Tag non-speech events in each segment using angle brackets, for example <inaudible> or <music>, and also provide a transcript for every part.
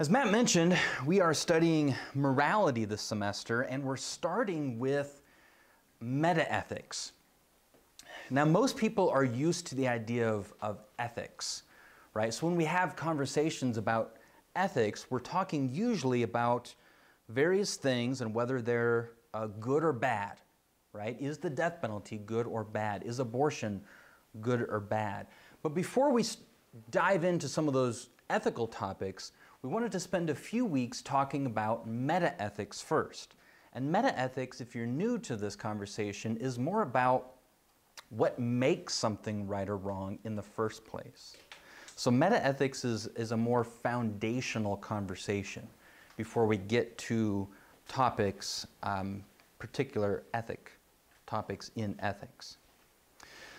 As Matt mentioned, we are studying morality this semester, and we're starting with metaethics. Now, most people are used to the idea of, of ethics, right? So when we have conversations about ethics, we're talking usually about various things and whether they're uh, good or bad, right? Is the death penalty good or bad? Is abortion good or bad? But before we dive into some of those ethical topics, we wanted to spend a few weeks talking about metaethics first. And metaethics, if you're new to this conversation, is more about what makes something right or wrong in the first place. So metaethics is, is a more foundational conversation before we get to topics, um, particular ethic topics in ethics.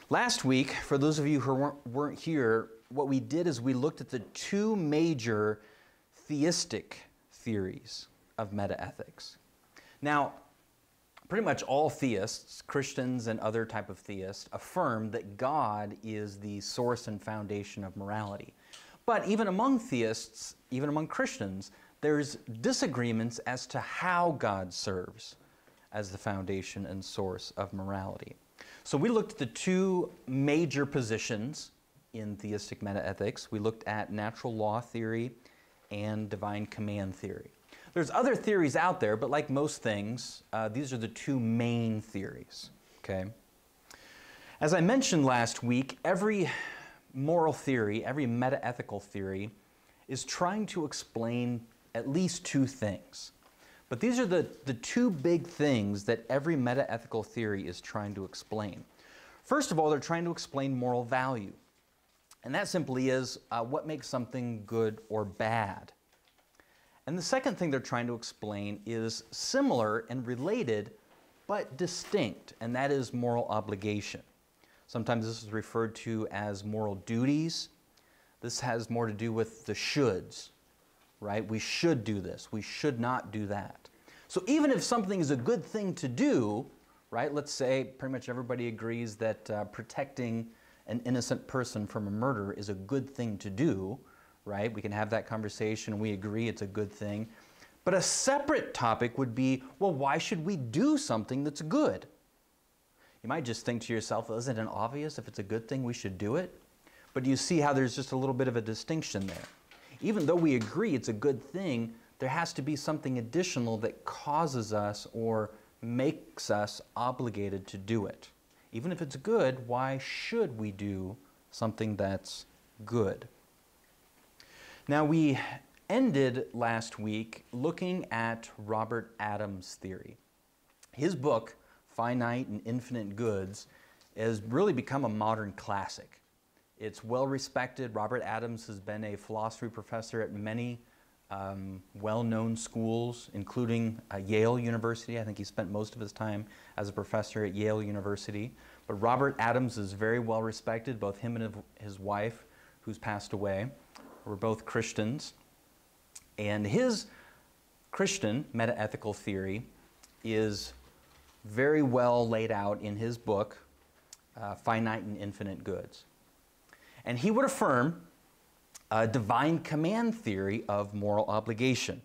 Last week, for those of you who weren't, weren't here, what we did is we looked at the two major theistic theories of metaethics. Now, pretty much all theists, Christians and other type of theists, affirm that God is the source and foundation of morality. But even among theists, even among Christians, there's disagreements as to how God serves as the foundation and source of morality. So we looked at the two major positions in theistic metaethics. We looked at natural law theory and divine command theory. There's other theories out there, but like most things, uh, these are the two main theories. Okay. As I mentioned last week, every moral theory, every metaethical theory, is trying to explain at least two things. But these are the, the two big things that every metaethical theory is trying to explain. First of all, they're trying to explain moral value. And that simply is uh, what makes something good or bad. And the second thing they're trying to explain is similar and related, but distinct, and that is moral obligation. Sometimes this is referred to as moral duties. This has more to do with the shoulds, right? We should do this, we should not do that. So even if something is a good thing to do, right, let's say pretty much everybody agrees that uh, protecting an innocent person from a murder is a good thing to do, right? We can have that conversation we agree it's a good thing. But a separate topic would be well, why should we do something that's good? You might just think to yourself, well, isn't it obvious if it's a good thing we should do it? But you see how there's just a little bit of a distinction there. Even though we agree it's a good thing, there has to be something additional that causes us or makes us obligated to do it. Even if it's good, why should we do something that's good? Now, we ended last week looking at Robert Adams' theory. His book, Finite and Infinite Goods, has really become a modern classic. It's well respected. Robert Adams has been a philosophy professor at many um, well-known schools, including uh, Yale University. I think he spent most of his time as a professor at Yale University. But Robert Adams is very well respected, both him and his wife, who's passed away, were both Christians. And his Christian metaethical theory is very well laid out in his book, uh, Finite and Infinite Goods. And he would affirm a divine command theory of moral obligation.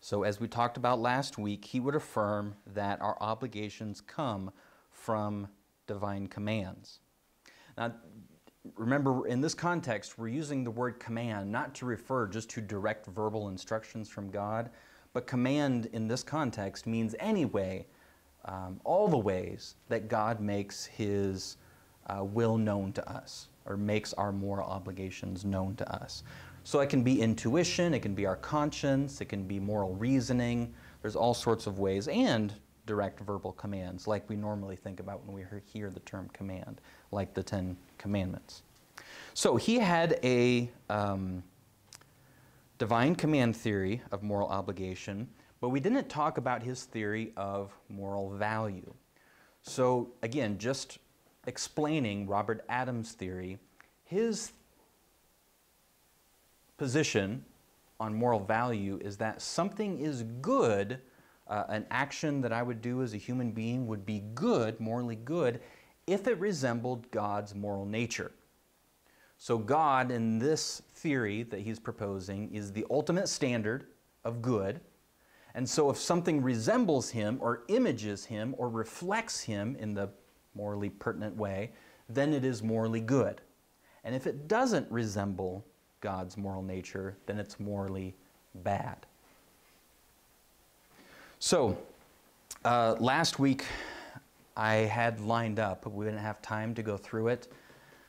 So, as we talked about last week, he would affirm that our obligations come from divine commands. Now, remember, in this context, we're using the word command not to refer just to direct verbal instructions from God, but command in this context means any way, um, all the ways that God makes his uh, will known to us or makes our moral obligations known to us. So it can be intuition, it can be our conscience, it can be moral reasoning. There's all sorts of ways, and direct verbal commands, like we normally think about when we hear the term command, like the Ten Commandments. So he had a um, divine command theory of moral obligation, but we didn't talk about his theory of moral value. So again, just explaining Robert Adams' theory, his position on moral value is that something is good, uh, an action that I would do as a human being would be good, morally good, if it resembled God's moral nature. So, God, in this theory that he's proposing, is the ultimate standard of good. And so, if something resembles him or images him or reflects him in the morally pertinent way, then it is morally good. And if it doesn't resemble God's moral nature, then it's morally bad. So, uh, last week I had lined up, but we didn't have time to go through it.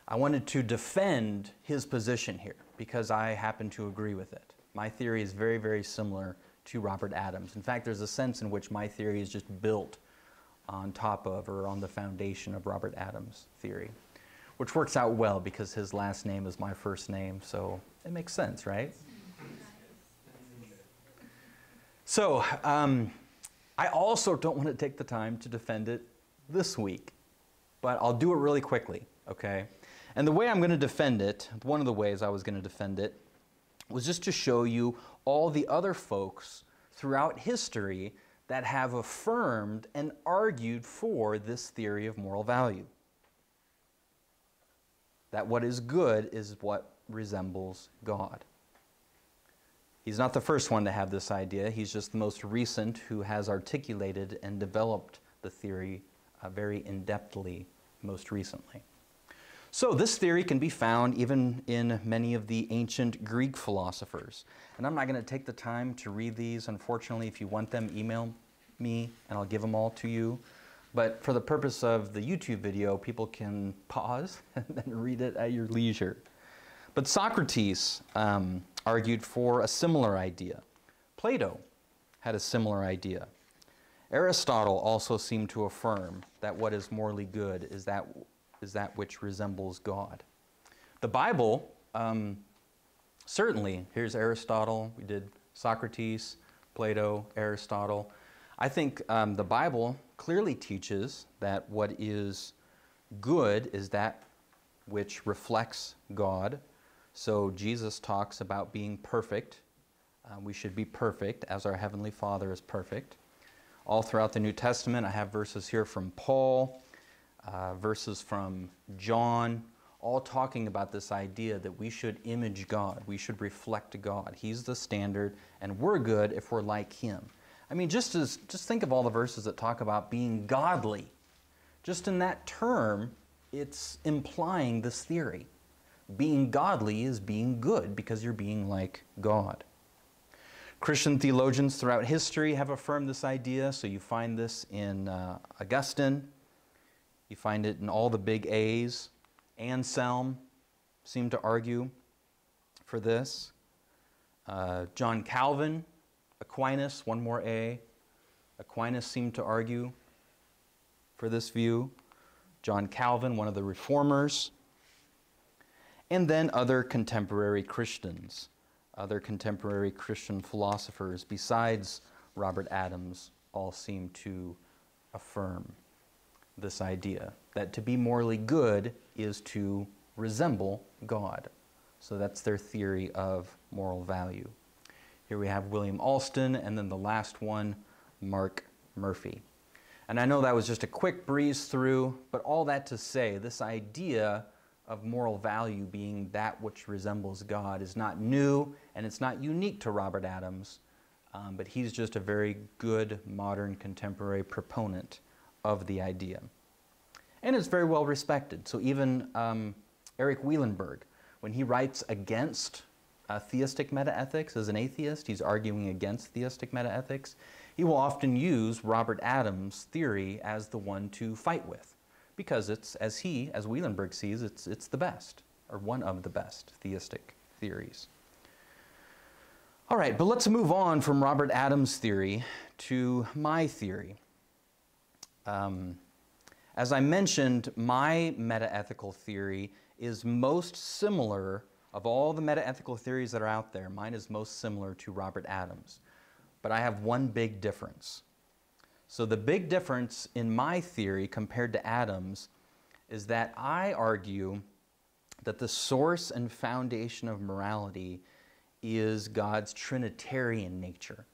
I wanted to defend his position here because I happen to agree with it. My theory is very, very similar to Robert Adams. In fact, there's a sense in which my theory is just built on top of or on the foundation of Robert Adams' theory, which works out well because his last name is my first name, so it makes sense, right? So, um, I also don't want to take the time to defend it this week, but I'll do it really quickly, okay? And the way I'm going to defend it, one of the ways I was going to defend it, was just to show you all the other folks throughout history that have affirmed and argued for this theory of moral value. That what is good is what resembles God. He's not the first one to have this idea. He's just the most recent who has articulated and developed the theory uh, very in depthly most recently. So, this theory can be found even in many of the ancient Greek philosophers. And I'm not going to take the time to read these. Unfortunately, if you want them, email me and I'll give them all to you. But for the purpose of the YouTube video, people can pause <laughs> and then read it at your leisure. But Socrates um, argued for a similar idea. Plato had a similar idea. Aristotle also seemed to affirm that what is morally good is that, is that which resembles God. The Bible, um, certainly, here's Aristotle, we did Socrates, Plato, Aristotle. I think um, the Bible clearly teaches that what is good is that which reflects God so Jesus talks about being perfect. Uh, we should be perfect as our Heavenly Father is perfect. All throughout the New Testament, I have verses here from Paul, uh, verses from John, all talking about this idea that we should image God, we should reflect God. He's the standard, and we're good if we're like Him. I mean, just as just think of all the verses that talk about being godly. Just in that term, it's implying this theory being godly is being good because you're being like God. Christian theologians throughout history have affirmed this idea, so you find this in uh, Augustine, you find it in all the big A's. Anselm seemed to argue for this. Uh, John Calvin, Aquinas, one more A. Aquinas seemed to argue for this view. John Calvin, one of the reformers, and then other contemporary Christians, other contemporary Christian philosophers besides Robert Adams all seem to affirm this idea that to be morally good is to resemble God. So that's their theory of moral value. Here we have William Alston, and then the last one, Mark Murphy. And I know that was just a quick breeze through, but all that to say, this idea of moral value being that which resembles God is not new and it's not unique to Robert Adams, um, but he's just a very good modern contemporary proponent of the idea. And it's very well respected. So even um, Eric Wielenberg, when he writes against uh, theistic metaethics as an atheist, he's arguing against theistic metaethics, he will often use Robert Adams' theory as the one to fight with because it's, as he, as Wielenberg sees, it's, it's the best, or one of the best theistic theories. All right, but let's move on from Robert Adams' theory to my theory. Um, as I mentioned, my metaethical theory is most similar, of all the metaethical theories that are out there, mine is most similar to Robert Adams. But I have one big difference. So the big difference in my theory compared to Adams is that I argue that the source and foundation of morality is God's trinitarian nature.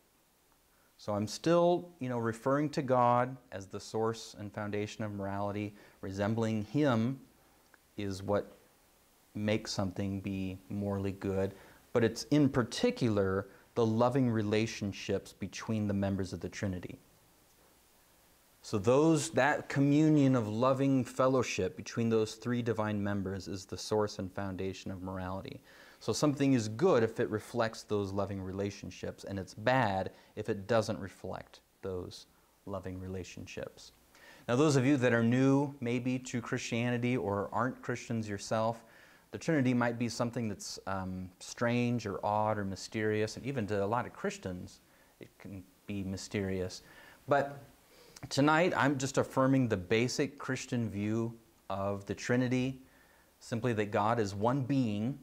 So I'm still, you know, referring to God as the source and foundation of morality. Resembling him is what makes something be morally good, but it's in particular the loving relationships between the members of the Trinity. So those that communion of loving fellowship between those three divine members is the source and foundation of morality. So something is good if it reflects those loving relationships, and it's bad if it doesn't reflect those loving relationships. Now, those of you that are new maybe to Christianity or aren't Christians yourself, the Trinity might be something that's um, strange or odd or mysterious, and even to a lot of Christians, it can be mysterious. But tonight, I'm just affirming the basic Christian view of the Trinity simply that God is one being,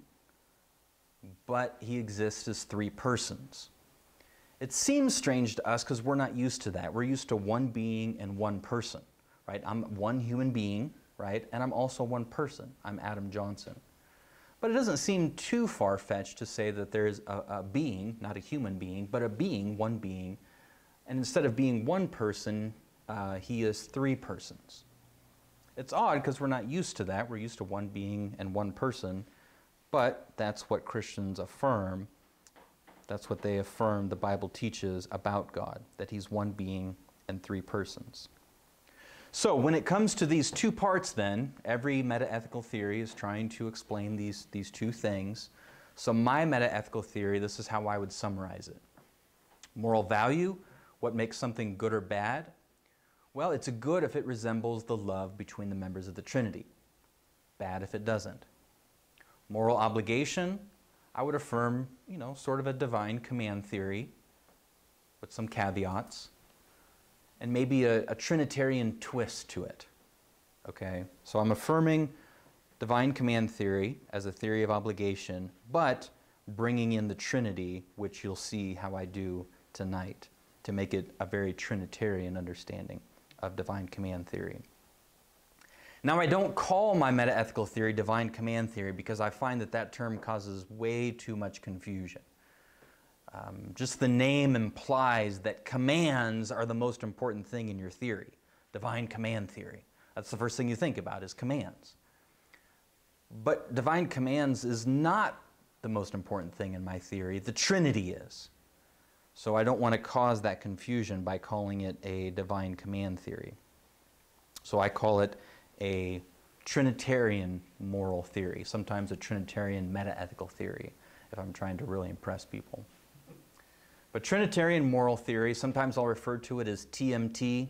but he exists as three persons. It seems strange to us because we're not used to that. We're used to one being and one person, right? I'm one human being, right? And I'm also one person. I'm Adam Johnson. But it doesn't seem too far fetched to say that there's a, a, being, not a human being, but a being, one being. And instead of being one person, uh, he is three persons. It's odd because we're not used to that. We're used to one being and one person. But that's what Christians affirm that's what they affirm the Bible teaches about God, that He's one being and three persons. So, when it comes to these two parts, then, every metaethical theory is trying to explain these, these two things. So, my metaethical theory, this is how I would summarize it moral value, what makes something good or bad? Well, it's a good if it resembles the love between the members of the Trinity, bad if it doesn't. Moral obligation, I would affirm, you know, sort of a divine command theory with some caveats and maybe a, a Trinitarian twist to it. Okay? So I'm affirming divine command theory as a theory of obligation, but bringing in the Trinity, which you'll see how I do tonight, to make it a very Trinitarian understanding of divine command theory. Now, I don't call my metaethical theory divine command theory because I find that that term causes way too much confusion. Um, just the name implies that commands are the most important thing in your theory, divine command theory. That's the first thing you think about is commands. But divine commands is not the most important thing in my theory. The Trinity is. So I don't want to cause that confusion by calling it a divine command theory. So I call it a Trinitarian moral theory, sometimes a Trinitarian metaethical theory, if I'm trying to really impress people. But Trinitarian moral theory, sometimes I'll refer to it as TMT.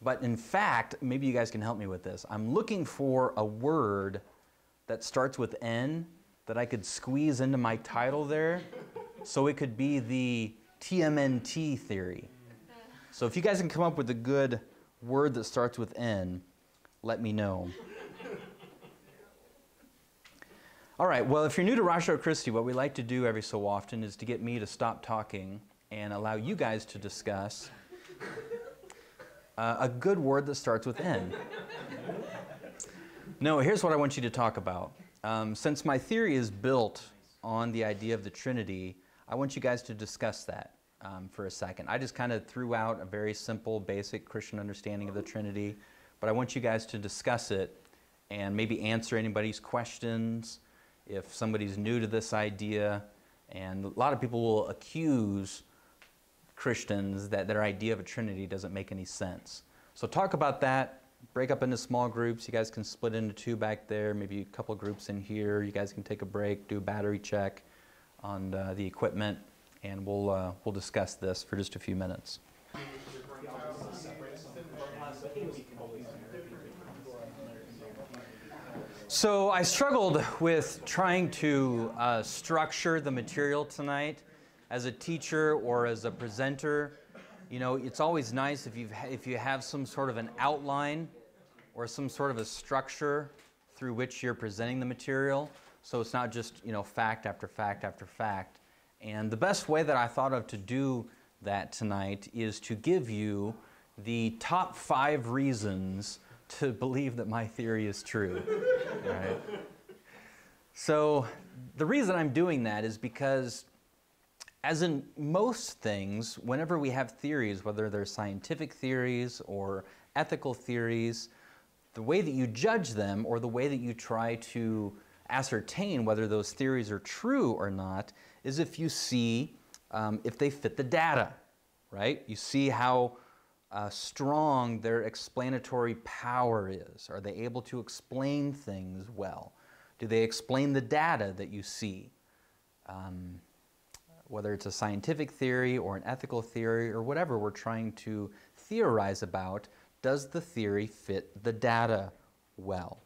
But in fact, maybe you guys can help me with this. I'm looking for a word that starts with N that I could squeeze into my title there so it could be the TMNT theory. So if you guys can come up with a good word that starts with N, let me know. All right, well, if you're new to Ratio Christi, what we like to do every so often is to get me to stop talking and allow you guys to discuss uh, a good word that starts with N. no, here's what I want you to talk about. Um, since my theory is built on the idea of the Trinity, I want you guys to discuss that um, for a second. I just kind of threw out a very simple, basic Christian understanding of the Trinity but I want you guys to discuss it and maybe answer anybody's questions if somebody's new to this idea. And a lot of people will accuse Christians that their idea of a Trinity doesn't make any sense. So talk about that. Break up into small groups. You guys can split into two back there, maybe a couple groups in here. You guys can take a break, do a battery check on uh, the equipment, and we'll, uh, we'll discuss this for just a few minutes. So I struggled with trying to uh, structure the material tonight as a teacher or as a presenter. You know, it's always nice if, you if you have some sort of an outline or some sort of a structure through which you're presenting the material. So it's not just, you know, fact after fact after fact. And the best way that I thought of to do that tonight is to give you the top five reasons to believe that my theory is true. right? So, the reason I'm doing that is because, as in most things, whenever we have theories, whether they're scientific theories or ethical theories, the way that you judge them or the way that you try to ascertain whether those theories are true or not is if you see um, if they fit the data, right? You see how uh, strong their explanatory power is. Are they able to explain things well? Do they explain the data that you see? Um, whether it's a scientific theory or an ethical theory or whatever we're trying to theorize about, does the theory fit the data well?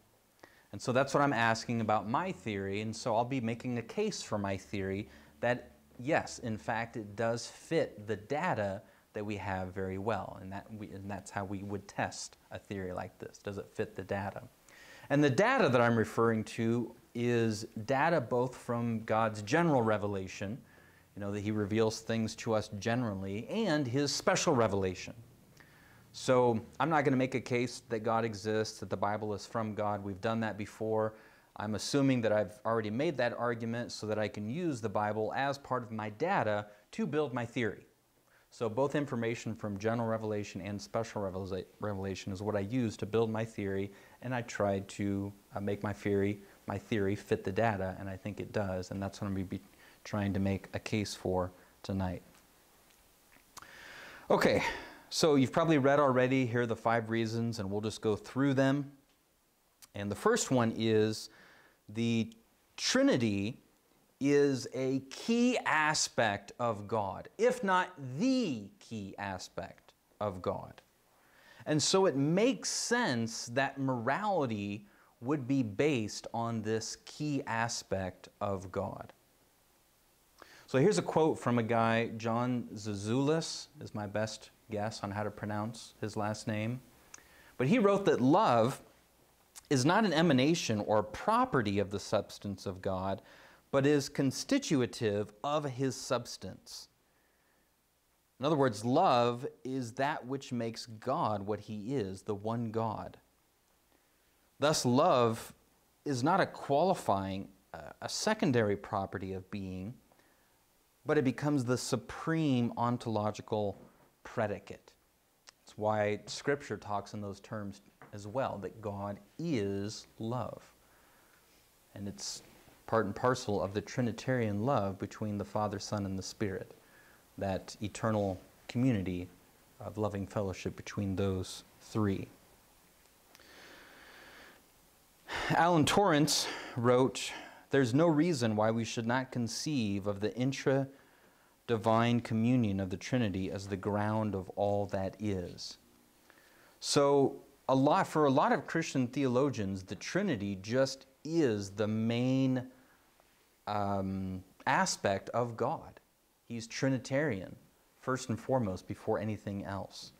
And so that's what I'm asking about my theory, and so I'll be making a case for my theory that yes, in fact, it does fit the data that we have very well, and, that we, and that's how we would test a theory like this. Does it fit the data? And the data that I'm referring to is data both from God's general revelation, you know, that He reveals things to us generally, and His special revelation. So I'm not going to make a case that God exists, that the Bible is from God. We've done that before. I'm assuming that I've already made that argument so that I can use the Bible as part of my data to build my theory. So both information from general revelation and special revelation is what I use to build my theory, and I tried to uh, make my theory, my theory fit the data, and I think it does, and that's what I'm going to be trying to make a case for tonight. Okay, so you've probably read already, here are the five reasons, and we'll just go through them. And the first one is the Trinity is a key aspect of God, if not the key aspect of God. And so it makes sense that morality would be based on this key aspect of God. So here's a quote from a guy, John Zizioulas, is my best guess on how to pronounce his last name. But he wrote that love is not an emanation or property of the substance of God, but is constitutive of his substance. In other words, love is that which makes God what he is, the one God. Thus, love is not a qualifying, uh, a secondary property of being, but it becomes the supreme ontological predicate. That's why Scripture talks in those terms as well, that God is love. And it's part and parcel of the Trinitarian love between the Father, Son, and the Spirit, that eternal community of loving fellowship between those three. Alan Torrance wrote, There's no reason why we should not conceive of the intra divine communion of the Trinity as the ground of all that is. So, a lot, for a lot of Christian theologians, the Trinity just is the main um, aspect of God. He's Trinitarian, first and foremost, before anything else.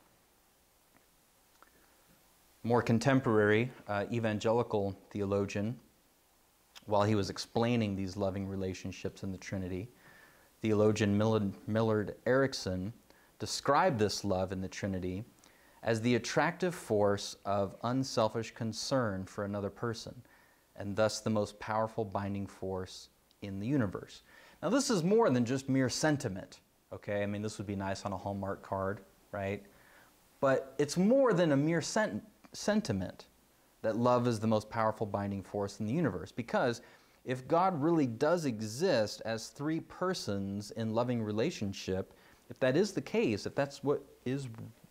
More contemporary uh, evangelical theologian, while he was explaining these loving relationships in the Trinity, theologian Millard, Millard Erickson described this love in the Trinity as the attractive force of unselfish concern for another person, and thus the most powerful binding force in the universe. Now, this is more than just mere sentiment, okay? I mean, this would be nice on a Hallmark card, right? But it's more than a mere sent- sentiment that love is the most powerful binding force in the universe. Because if God really does exist as three persons in loving relationship, if that is the case, if that's what is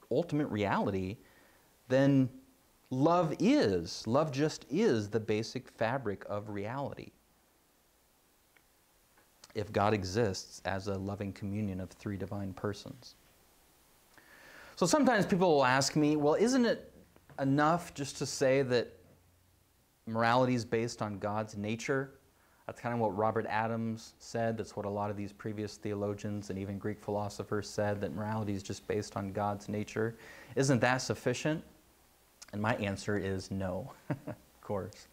ultimate reality, then love is, love just is the basic fabric of reality if God exists as a loving communion of three divine persons. So sometimes people will ask me, well, isn't it enough just to say that morality is based on God's nature? That's kind of what Robert Adams said. That's what a lot of these previous theologians and even Greek philosophers said that morality is just based on God's nature. Isn't that sufficient? And my answer is no, <laughs> of course.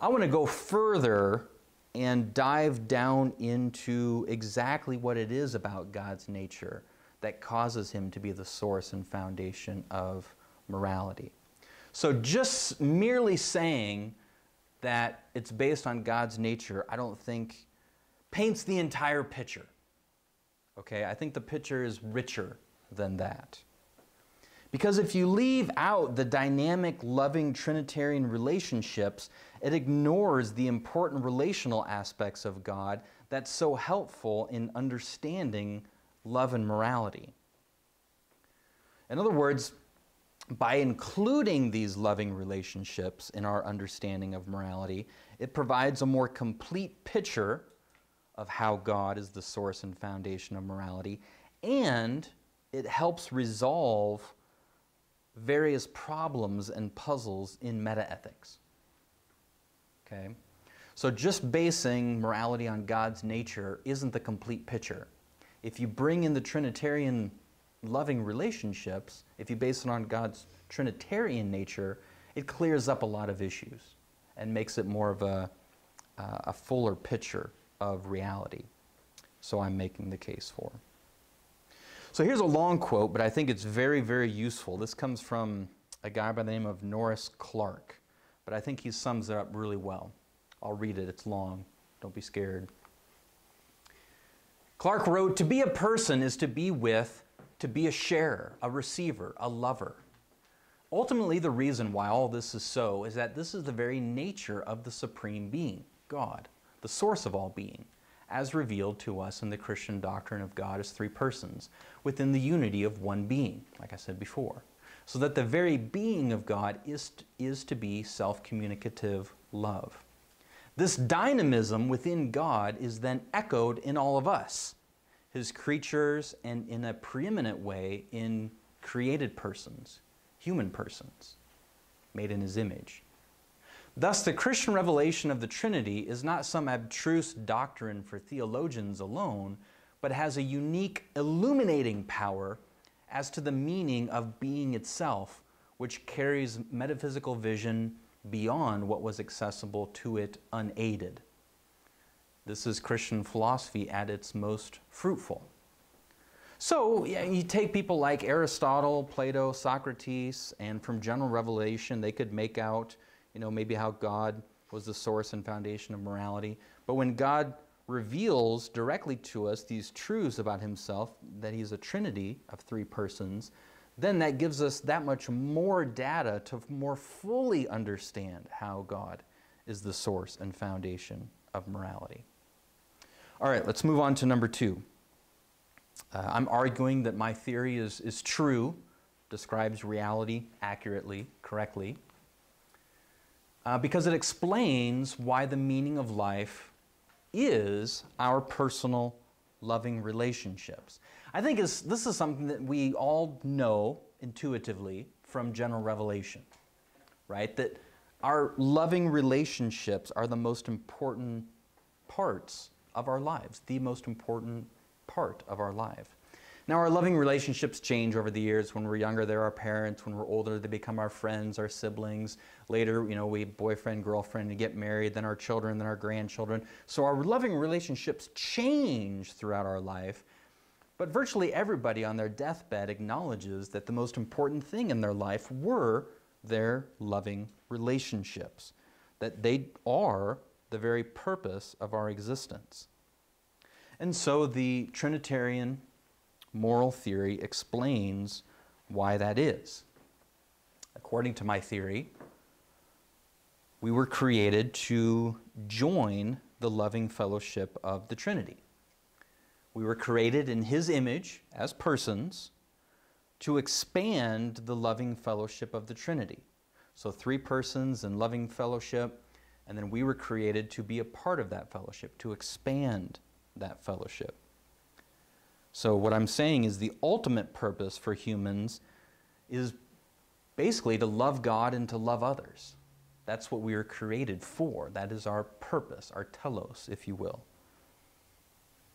I want to go further and dive down into exactly what it is about God's nature that causes him to be the source and foundation of morality. So, just merely saying that it's based on God's nature, I don't think paints the entire picture. Okay, I think the picture is richer than that. Because if you leave out the dynamic, loving Trinitarian relationships, it ignores the important relational aspects of God that's so helpful in understanding love and morality. In other words, by including these loving relationships in our understanding of morality, it provides a more complete picture of how God is the source and foundation of morality, and it helps resolve various problems and puzzles in metaethics. Okay? So just basing morality on God's nature isn't the complete picture. If you bring in the Trinitarian loving relationships, if you base it on God's Trinitarian nature, it clears up a lot of issues and makes it more of a, uh, a fuller picture of reality. So I'm making the case for. So here's a long quote, but I think it's very, very useful. This comes from a guy by the name of Norris Clarke, but I think he sums it up really well. I'll read it, it's long. Don't be scared. Clarke wrote To be a person is to be with, to be a sharer, a receiver, a lover. Ultimately, the reason why all this is so is that this is the very nature of the Supreme Being, God, the source of all being, as revealed to us in the Christian doctrine of God as three persons, within the unity of one being, like I said before. So that the very being of God is, is to be self communicative love. This dynamism within God is then echoed in all of us, His creatures, and in a preeminent way in created persons, human persons, made in His image. Thus, the Christian revelation of the Trinity is not some abstruse doctrine for theologians alone, but has a unique illuminating power as to the meaning of being itself, which carries metaphysical vision beyond what was accessible to it unaided. This is Christian philosophy at its most fruitful. So yeah, you take people like Aristotle, Plato, Socrates, and from general revelation, they could make out, you know, maybe how God was the source and foundation of morality. But when God reveals directly to us these truths about himself, that he's a trinity of three persons, then that gives us that much more data to more fully understand how God is the source and foundation of morality. All right, let's move on to number two. Uh, I'm arguing that my theory is, is true, describes reality accurately, correctly, uh, because it explains why the meaning of life is our personal loving relationships. I think this is something that we all know intuitively from general revelation, right? That our loving relationships are the most important parts of our lives, the most important part of our life. Now, our loving relationships change over the years. When we're younger, they're our parents. When we're older, they become our friends, our siblings. Later, you know, we boyfriend, girlfriend, and get married, then our children, then our grandchildren. So our loving relationships change throughout our life. But virtually everybody on their deathbed acknowledges that the most important thing in their life were their loving relationships, that they are the very purpose of our existence. And so the Trinitarian moral theory explains why that is. According to my theory, we were created to join the loving fellowship of the Trinity. We were created in His image as persons to expand the loving fellowship of the Trinity. So, three persons in loving fellowship, and then we were created to be a part of that fellowship, to expand that fellowship. So, what I'm saying is the ultimate purpose for humans is basically to love God and to love others. That's what we are created for. That is our purpose, our telos, if you will.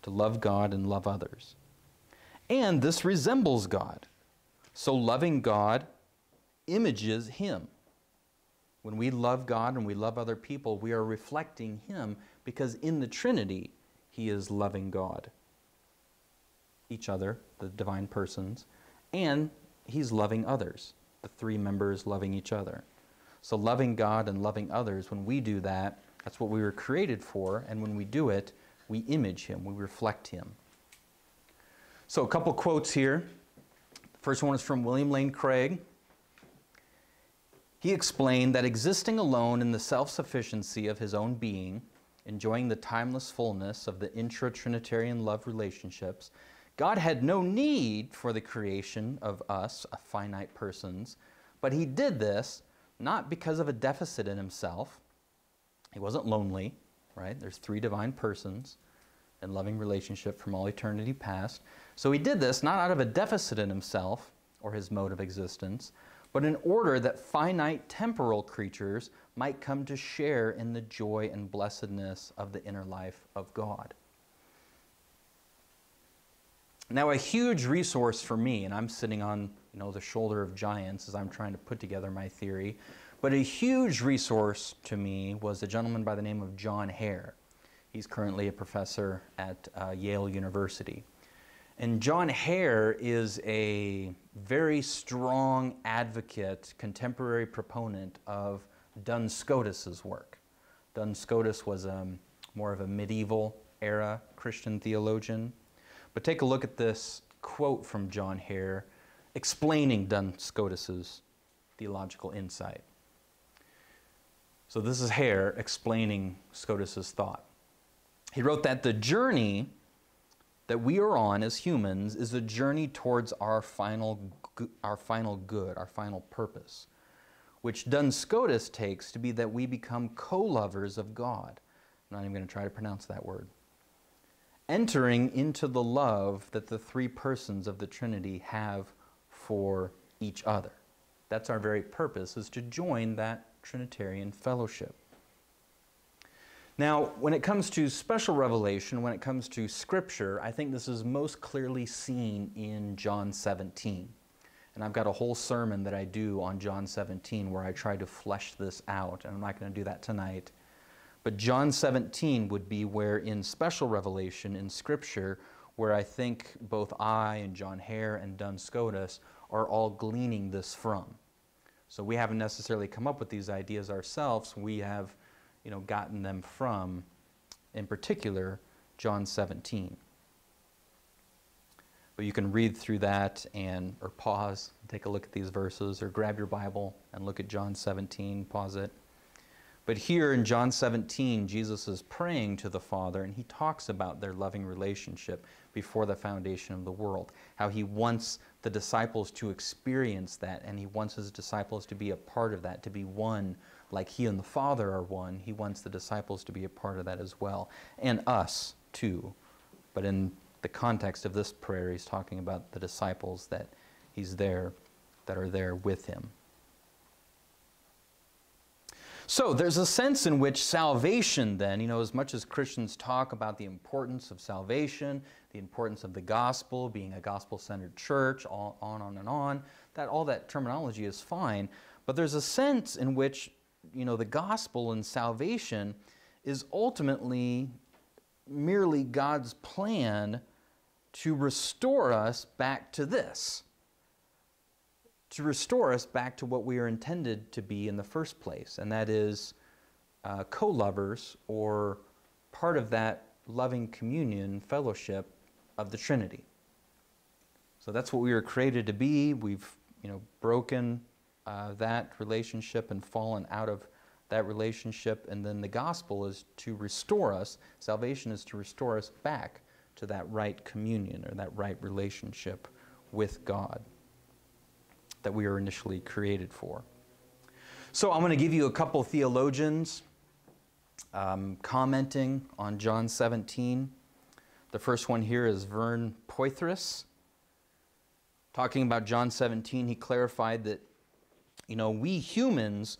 To love God and love others. And this resembles God. So, loving God images Him. When we love God and we love other people, we are reflecting Him because in the Trinity, He is loving God each other, the divine persons, and he's loving others, the three members loving each other. So, loving God and loving others, when we do that, that's what we were created for, and when we do it, we image him, we reflect him. So, a couple quotes here. The First one is from William Lane Craig. He explained that existing alone in the self sufficiency of his own being, enjoying the timeless fullness of the intra Trinitarian love relationships, God had no need for the creation of us, a finite persons, but He did this not because of a deficit in Himself. He wasn't lonely, right? There's three divine persons in loving relationship from all eternity past. So He did this not out of a deficit in Himself or His mode of existence, but in order that finite temporal creatures might come to share in the joy and blessedness of the inner life of God. Now, a huge resource for me, and I'm sitting on you know, the shoulder of giants as I'm trying to put together my theory, but a huge resource to me was a gentleman by the name of John Hare. He's currently a professor at uh, Yale University. And John Hare is a very strong advocate, contemporary proponent of Duns Scotus's work. Duns Scotus was um, more of a medieval era Christian theologian. But take a look at this quote from John Hare explaining Duns Scotus's theological insight. So this is Hare explaining Scotus's thought. He wrote that the journey that we are on as humans is a journey towards our final, our final good, our final purpose, which Duns Scotus takes to be that we become co-lovers of God. I'm not even going to try to pronounce that word entering into the love that the three persons of the Trinity have for each other. That's our very purpose, is to join that Trinitarian fellowship. Now, when it comes to special revelation, when it comes to Scripture, I think this is most clearly seen in John 17. And I've got a whole sermon that I do on John 17 where I try to flesh this out, and I'm not going to do that tonight. But John 17 would be where, in special revelation in Scripture, where I think both I and John Hare and Duns Scotus are all gleaning this from. So we haven't necessarily come up with these ideas ourselves. We have, you know, gotten them from, in particular, John 17. But you can read through that and or pause, take a look at these verses, or grab your Bible and look at John 17, pause it, but here in John 17, Jesus is praying to the Father, and he talks about their loving relationship before the foundation of the world. How he wants the disciples to experience that, and he wants his disciples to be a part of that, to be one like he and the Father are one. He wants the disciples to be a part of that as well, and us too. But in the context of this prayer, he's talking about the disciples that he's there, that are there with him. So there's a sense in which salvation, then, you know, as much as Christians talk about the importance of salvation, the importance of the gospel, being a gospel centered church, all, on, and on, and on, that all that terminology is fine. But there's a sense in which, you know, the gospel and salvation is ultimately merely God's plan to restore us back to this to restore us back to what we are intended to be in the first place, and that is uh, co lovers or part of that loving communion, fellowship of the Trinity. So that's what we were created to be. We've you know, broken uh, that relationship and fallen out of that relationship, and then the gospel is to restore us. Salvation is to restore us back to that right communion or that right relationship with God that we were initially created for. So I'm going to give you a couple theologians um, commenting on John 17. The first one here is Vern Poythress. Talking about John 17, he clarified that, you know, we humans,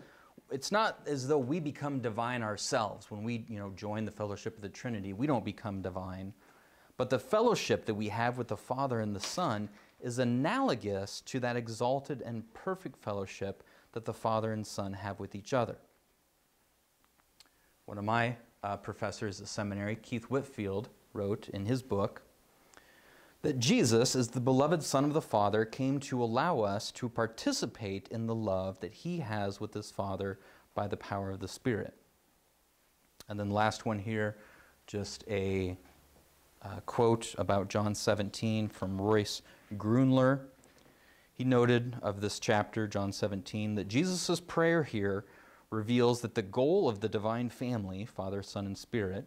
it's not as though we become divine ourselves. When we, you know, join the fellowship of the Trinity, we don't become divine. But the fellowship that we have with the Father and the Son is analogous to that exalted and perfect fellowship that the Father and Son have with each other. One of my uh, professors at seminary, Keith Whitfield, wrote in his book that Jesus, as the beloved Son of the Father, came to allow us to participate in the love that he has with his Father by the power of the Spirit. And then, last one here, just a uh, quote about John 17 from Royce Gruenler. He noted of this chapter, John 17, that Jesus' prayer here reveals that the goal of the divine family, Father, Son, and Spirit,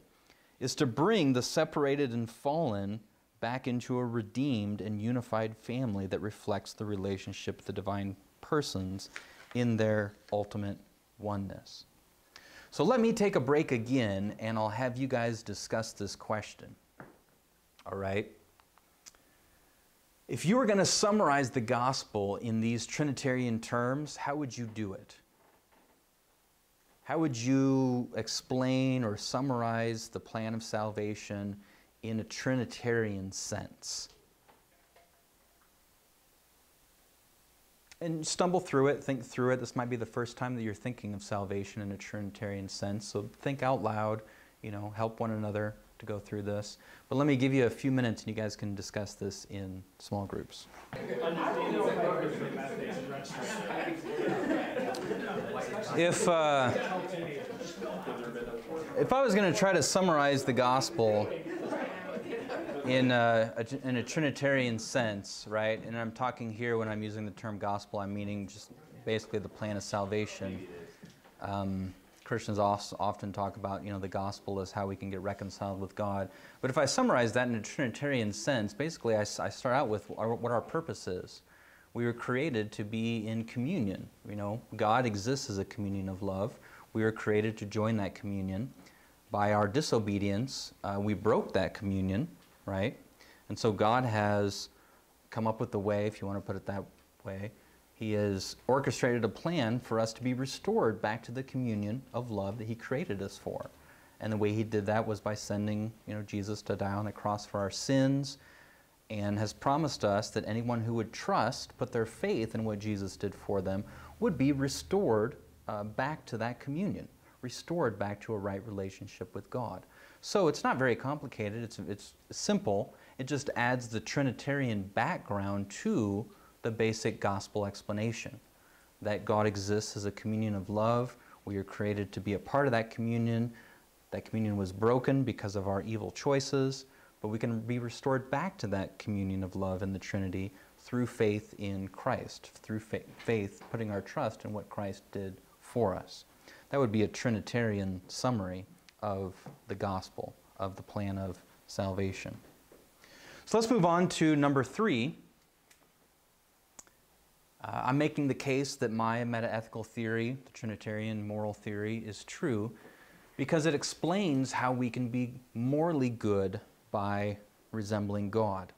is to bring the separated and fallen back into a redeemed and unified family that reflects the relationship of the divine persons in their ultimate oneness. So let me take a break again and I'll have you guys discuss this question. All right? If you were going to summarize the gospel in these Trinitarian terms, how would you do it? How would you explain or summarize the plan of salvation in a Trinitarian sense? And stumble through it, think through it. This might be the first time that you're thinking of salvation in a Trinitarian sense. So think out loud, you know, help one another to go through this. But let me give you a few minutes and you guys can discuss this in small groups. If, uh, if I was going to try to summarize the gospel in a, a, in a Trinitarian sense, right, and I'm talking here when I'm using the term gospel, I'm meaning just basically the plan of salvation. Um, Christians often talk about, you know, the gospel is how we can get reconciled with God. But if I summarize that in a Trinitarian sense, basically I, I start out with our, what our purpose is. We were created to be in communion. You know, God exists as a communion of love. We were created to join that communion. By our disobedience, uh, we broke that communion, right? And so God has come up with a way, if you want to put it that way, he has orchestrated a plan for us to be restored back to the communion of love that He created us for. And the way He did that was by sending you know, Jesus to die on the cross for our sins and has promised us that anyone who would trust, put their faith in what Jesus did for them, would be restored uh, back to that communion, restored back to a right relationship with God. So it's not very complicated, it's, it's simple. It just adds the Trinitarian background to the basic gospel explanation that God exists as a communion of love. We are created to be a part of that communion. That communion was broken because of our evil choices, but we can be restored back to that communion of love in the Trinity through faith in Christ, through faith, putting our trust in what Christ did for us. That would be a Trinitarian summary of the gospel, of the plan of salvation. So let's move on to number three uh, I'm making the case that my metaethical theory, the Trinitarian moral theory, is true because it explains how we can be morally good by resembling God.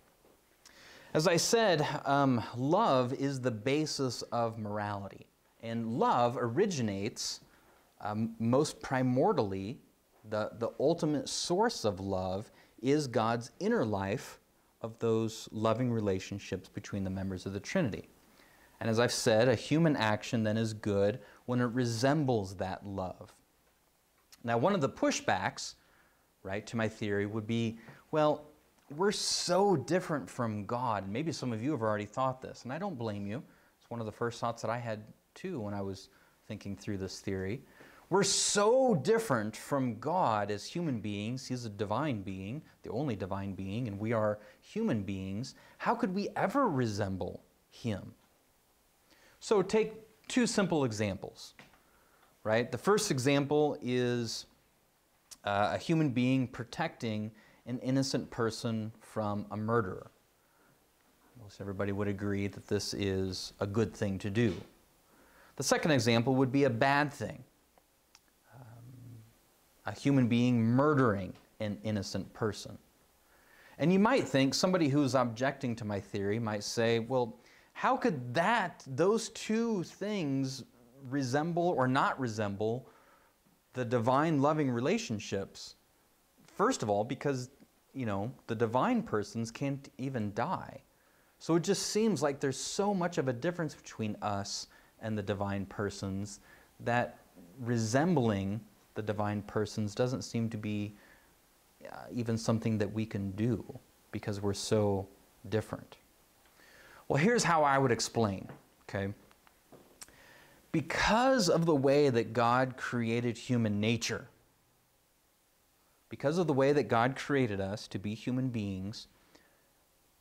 As I said, um, love is the basis of morality. And love originates um, most primordially, the, the ultimate source of love is God's inner life of those loving relationships between the members of the Trinity. And as I've said, a human action then is good when it resembles that love. Now, one of the pushbacks, right, to my theory would be, well, we're so different from God. Maybe some of you have already thought this, and I don't blame you. It's one of the first thoughts that I had too when I was thinking through this theory. We're so different from God as human beings. He's a divine being, the only divine being, and we are human beings. How could we ever resemble Him? So take two simple examples, right? The first example is uh, a human being protecting an innocent person from a murderer. Most everybody would agree that this is a good thing to do. The second example would be a bad thing. Um, a human being murdering an innocent person. And you might think somebody who's objecting to my theory might say, well, how could that, those two things, resemble or not resemble the divine loving relationships? First of all, because, you know, the divine persons can't even die. So it just seems like there's so much of a difference between us and the divine persons that resembling the divine persons doesn't seem to be uh, even something that we can do because we're so different. Well, here's how I would explain, okay? Because of the way that God created human nature, because of the way that God created us to be human beings,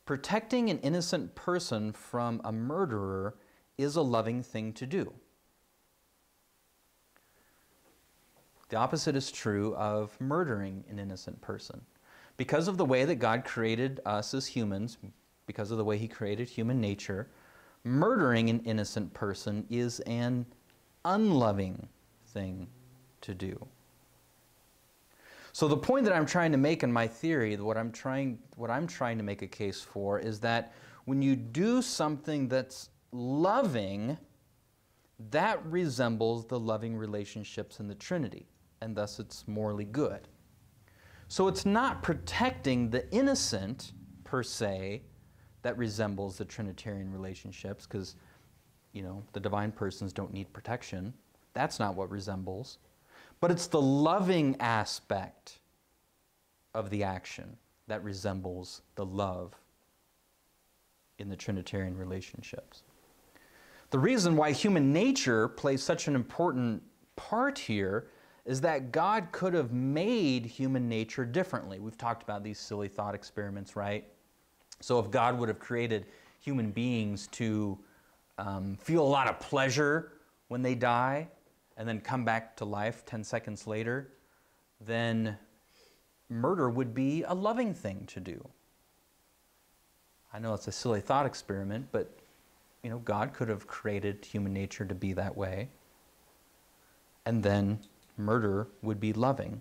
protecting an innocent person from a murderer is a loving thing to do. The opposite is true of murdering an innocent person. Because of the way that God created us as humans, because of the way He created human nature, murdering an innocent person is an unloving thing to do. So the point that I'm trying to make in my theory, what I'm trying, what I'm trying to make a case for, is that when you do something that's loving, that resembles the loving relationships in the Trinity, and thus it's morally good. So it's not protecting the innocent per se that resembles the Trinitarian relationships, because you know the divine persons don't need protection. That's not what resembles. But it's the loving aspect of the action that resembles the love in the Trinitarian relationships. The reason why human nature plays such an important part here is that God could have made human nature differently. We've talked about these silly thought experiments, right? So, if God would have created human beings to um, feel a lot of pleasure when they die, and then come back to life 10 seconds later, then murder would be a loving thing to do. I know it's a silly thought experiment, but you know, God could have created human nature to be that way. And then murder would be loving.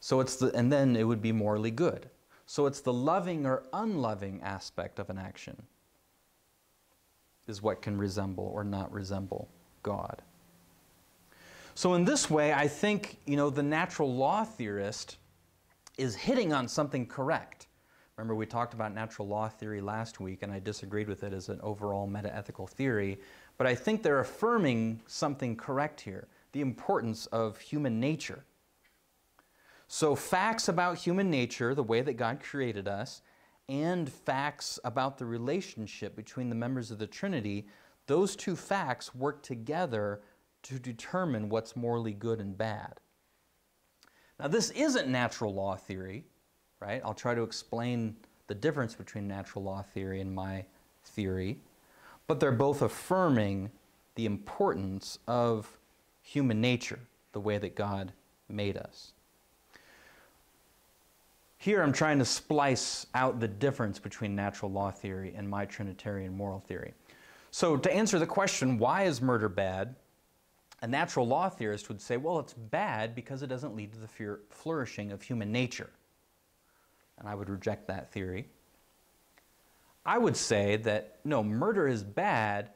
So it's the and then it would be morally good. So it's the loving or unloving aspect of an action is what can resemble or not resemble God. So in this way, I think, you know, the natural law theorist is hitting on something correct. Remember, we talked about natural law theory last week, and I disagreed with it as an overall metaethical theory, but I think they're affirming something correct here the importance of human nature. So, facts about human nature, the way that God created us, and facts about the relationship between the members of the Trinity, those two facts work together to determine what's morally good and bad. Now, this isn't natural law theory, right? I'll try to explain the difference between natural law theory and my theory, but they're both affirming the importance of human nature, the way that God made us. Here I'm trying to splice out the difference between natural law theory and my Trinitarian moral theory. So, to answer the question, why is murder bad? a natural law theorist would say, well, it's bad because it doesn't lead to the flourishing of human nature. And I would reject that theory. I would say that no, murder is bad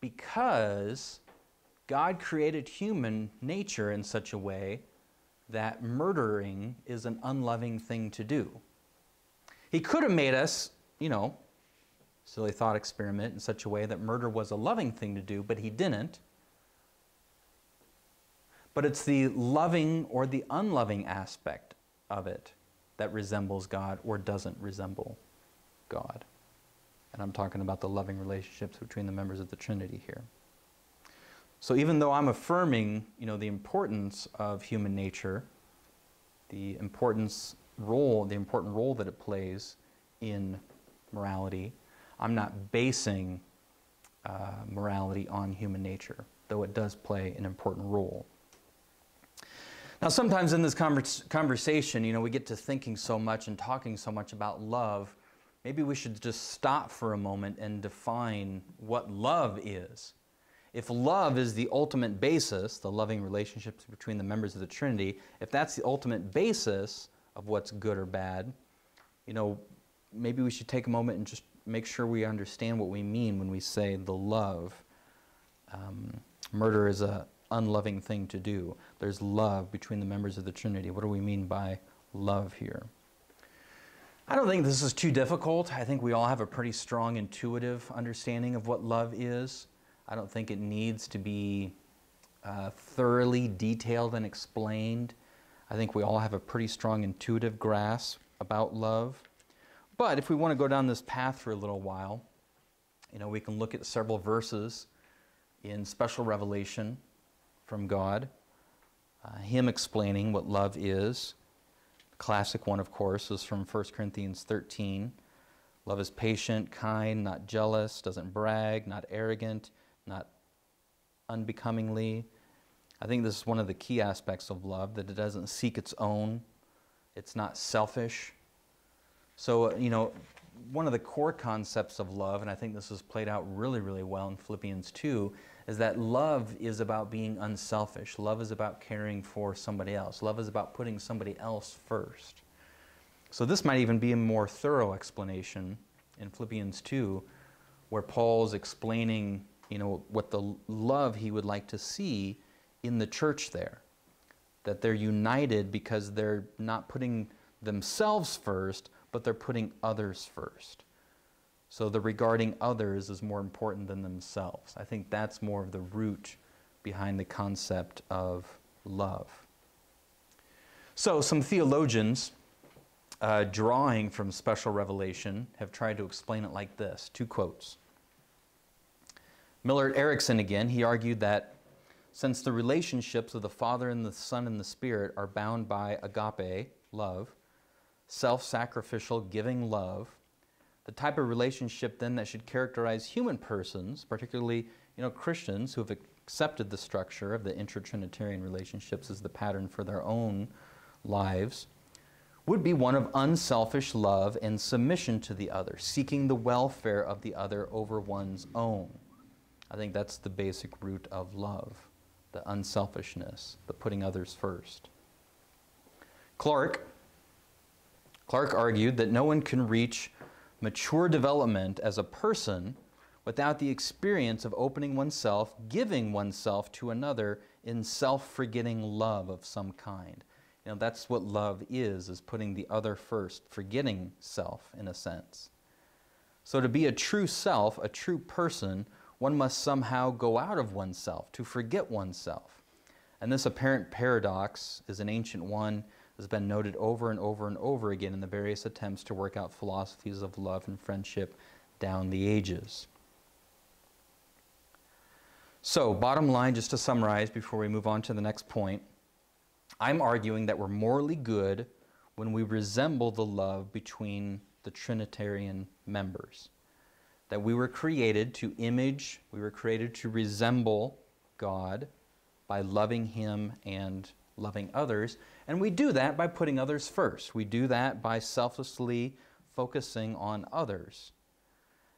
because God created human nature in such a way that murdering is an unloving thing to do. He could have made us, you know, silly thought experiment in such a way that murder was a loving thing to do, but he didn't but it's the loving or the unloving aspect of it that resembles God or doesn't resemble God. And I'm talking about the loving relationships between the members of the Trinity here. So even though I'm affirming, you know, the importance of human nature, the importance role, the important role that it plays in morality, I'm not basing uh, morality on human nature, though it does play an important role. Now, sometimes in this converse, conversation, you know, we get to thinking so much and talking so much about love. Maybe we should just stop for a moment and define what love is. If love is the ultimate basis, the loving relationships between the members of the Trinity, if that's the ultimate basis of what's good or bad, you know, maybe we should take a moment and just make sure we understand what we mean when we say the love. Um, murder is a unloving thing to do. There's love between the members of the Trinity. What do we mean by love here? I don't think this is too difficult. I think we all have a pretty strong intuitive understanding of what love is. I don't think it needs to be uh, thoroughly detailed and explained. I think we all have a pretty strong intuitive grasp about love. But if we want to go down this path for a little while, you know, we can look at several verses in special revelation from God, uh, Him explaining what love is. The classic one, of course, is from 1 Corinthians 13, Love is patient, kind, not jealous, doesn't brag, not arrogant, not unbecomingly. I think this is one of the key aspects of love that it doesn't seek its own, it's not selfish. So, uh, you know, one of the core concepts of love, and I think this is played out really, really well in Philippians 2, is that love is about being unselfish. Love is about caring for somebody else. Love is about putting somebody else first. So, this might even be a more thorough explanation in Philippians 2, where Paul's explaining, you know, what the love he would like to see in the church there. That they're united because they're not putting themselves first, but they're putting others first. So the regarding others is more important than themselves. I think that's more of the root behind the concept of love. So some theologians, uh, drawing from special revelation, have tried to explain it like this two quotes. Millard Erickson again, he argued that since the relationships of the Father and the Son and the Spirit are bound by agape, love, self sacrificial, giving love, the type of relationship then that should characterize human persons, particularly you know, Christians who have accepted the structure of the intertrinitarian relationships as the pattern for their own lives, would be one of unselfish love and submission to the other, seeking the welfare of the other over one's own. I think that's the basic root of love, the unselfishness, the putting others first. Clark, Clarke argued that no one can reach mature development as a person without the experience of opening oneself, giving oneself to another in self-forgetting love of some kind. You know, that's what love is, is putting the other first, forgetting self in a sense. So to be a true self, a true person, one must somehow go out of oneself, to forget oneself. And this apparent paradox is an ancient one has been noted over and over and over again in the various attempts to work out philosophies of love and friendship down the ages. So, bottom line, just to summarize before we move on to the next point, I'm arguing that we're morally good when we resemble the love between the Trinitarian members. That we were created to image, we were created to resemble God by loving Him and loving others. And we do that by putting others first. We do that by selflessly focusing on others.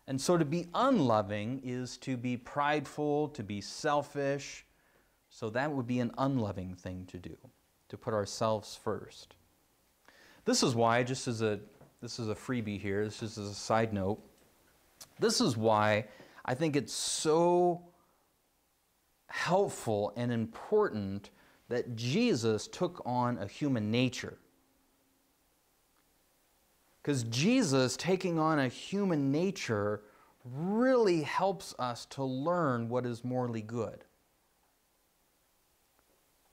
And so to be unloving is to be prideful, to be selfish. So that would be an unloving thing to do, to put ourselves first. This is why, just as a this is a freebie here, this is a side note. This is why I think it's so helpful and important that Jesus took on a human nature. Because Jesus taking on a human nature really helps us to learn what is morally good.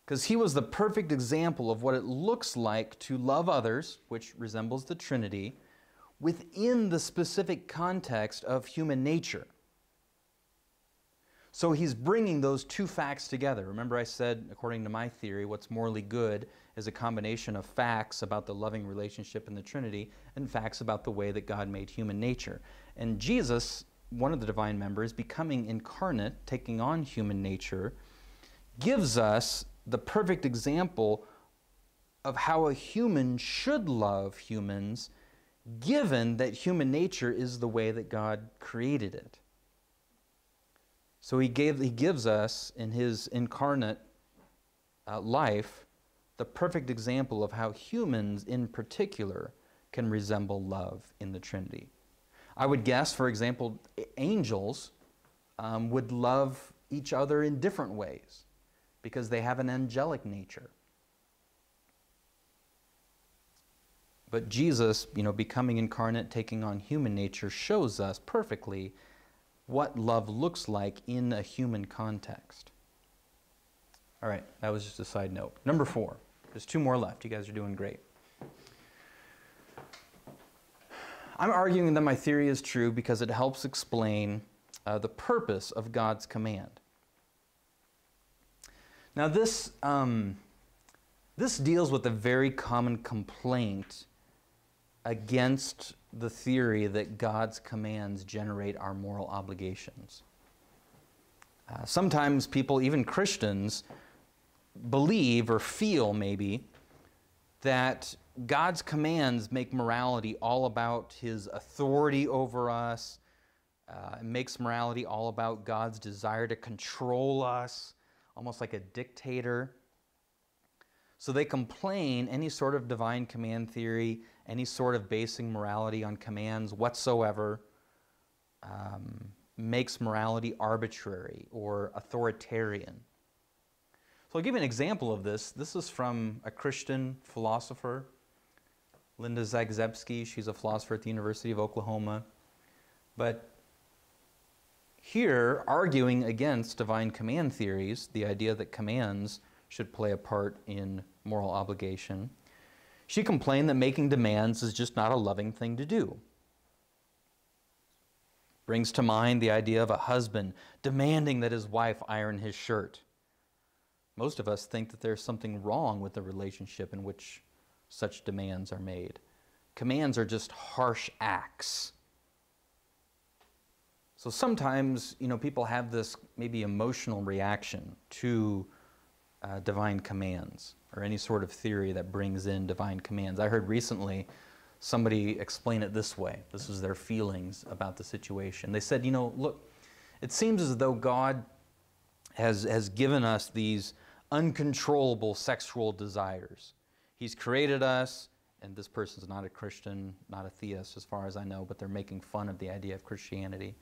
Because he was the perfect example of what it looks like to love others, which resembles the Trinity, within the specific context of human nature. So he's bringing those two facts together. Remember, I said, according to my theory, what's morally good is a combination of facts about the loving relationship in the Trinity and facts about the way that God made human nature. And Jesus, one of the divine members, becoming incarnate, taking on human nature, gives us the perfect example of how a human should love humans, given that human nature is the way that God created it. So he, gave, he gives us in his incarnate uh, life the perfect example of how humans in particular can resemble love in the Trinity. I would guess, for example, angels um, would love each other in different ways because they have an angelic nature. But Jesus, you know, becoming incarnate, taking on human nature, shows us perfectly what love looks like in a human context. All right, that was just a side note. Number four, there's two more left. You guys are doing great. I'm arguing that my theory is true because it helps explain uh, the purpose of God's command. Now, this, um, this deals with a very common complaint against the theory that God's commands generate our moral obligations. Uh, sometimes people, even Christians, believe or feel maybe that God's commands make morality all about his authority over us. Uh, it makes morality all about God's desire to control us, almost like a dictator. So they complain any sort of divine command theory, any sort of basing morality on commands whatsoever, um, makes morality arbitrary or authoritarian. So I'll give you an example of this. This is from a Christian philosopher, Linda Zagzebski. She's a philosopher at the University of Oklahoma. But here, arguing against divine command theories, the idea that commands should play a part in moral obligation. She complained that making demands is just not a loving thing to do. Brings to mind the idea of a husband demanding that his wife iron his shirt. Most of us think that there's something wrong with the relationship in which such demands are made. Commands are just harsh acts. So sometimes, you know, people have this maybe emotional reaction to uh, divine commands or any sort of theory that brings in divine commands. I heard recently somebody explain it this way. This was their feelings about the situation. They said, you know, look, it seems as though God has, has given us these uncontrollable sexual desires. He's created us, and this person's not a Christian, not a theist as far as I know, but they're making fun of the idea of Christianity.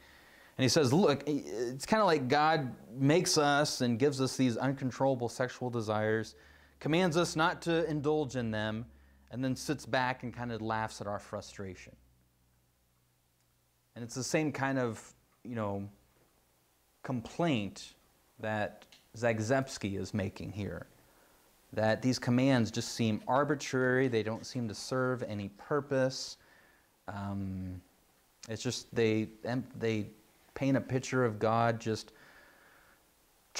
And he says, Look, it's kind of like God makes us and gives us these uncontrollable sexual desires, commands us not to indulge in them, and then sits back and kind of laughs at our frustration. And it's the same kind of, you know, complaint that Zagzebski is making here. That these commands just seem arbitrary, they don't seem to serve any purpose. Um, it's just they, they paint a picture of God just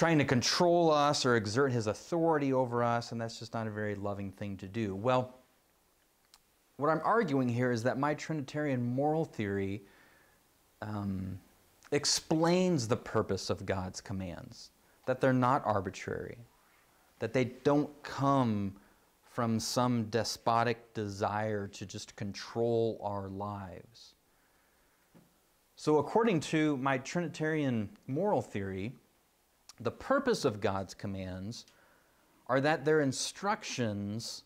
trying to control us or exert his authority over us, and that's just not a very loving thing to do. Well, what I'm arguing here is that my Trinitarian moral theory um, explains the purpose of God's commands, that they're not arbitrary, that they don't come from some despotic desire to just control our lives. So, according to my Trinitarian moral theory, the purpose of God's commands are that they're instructions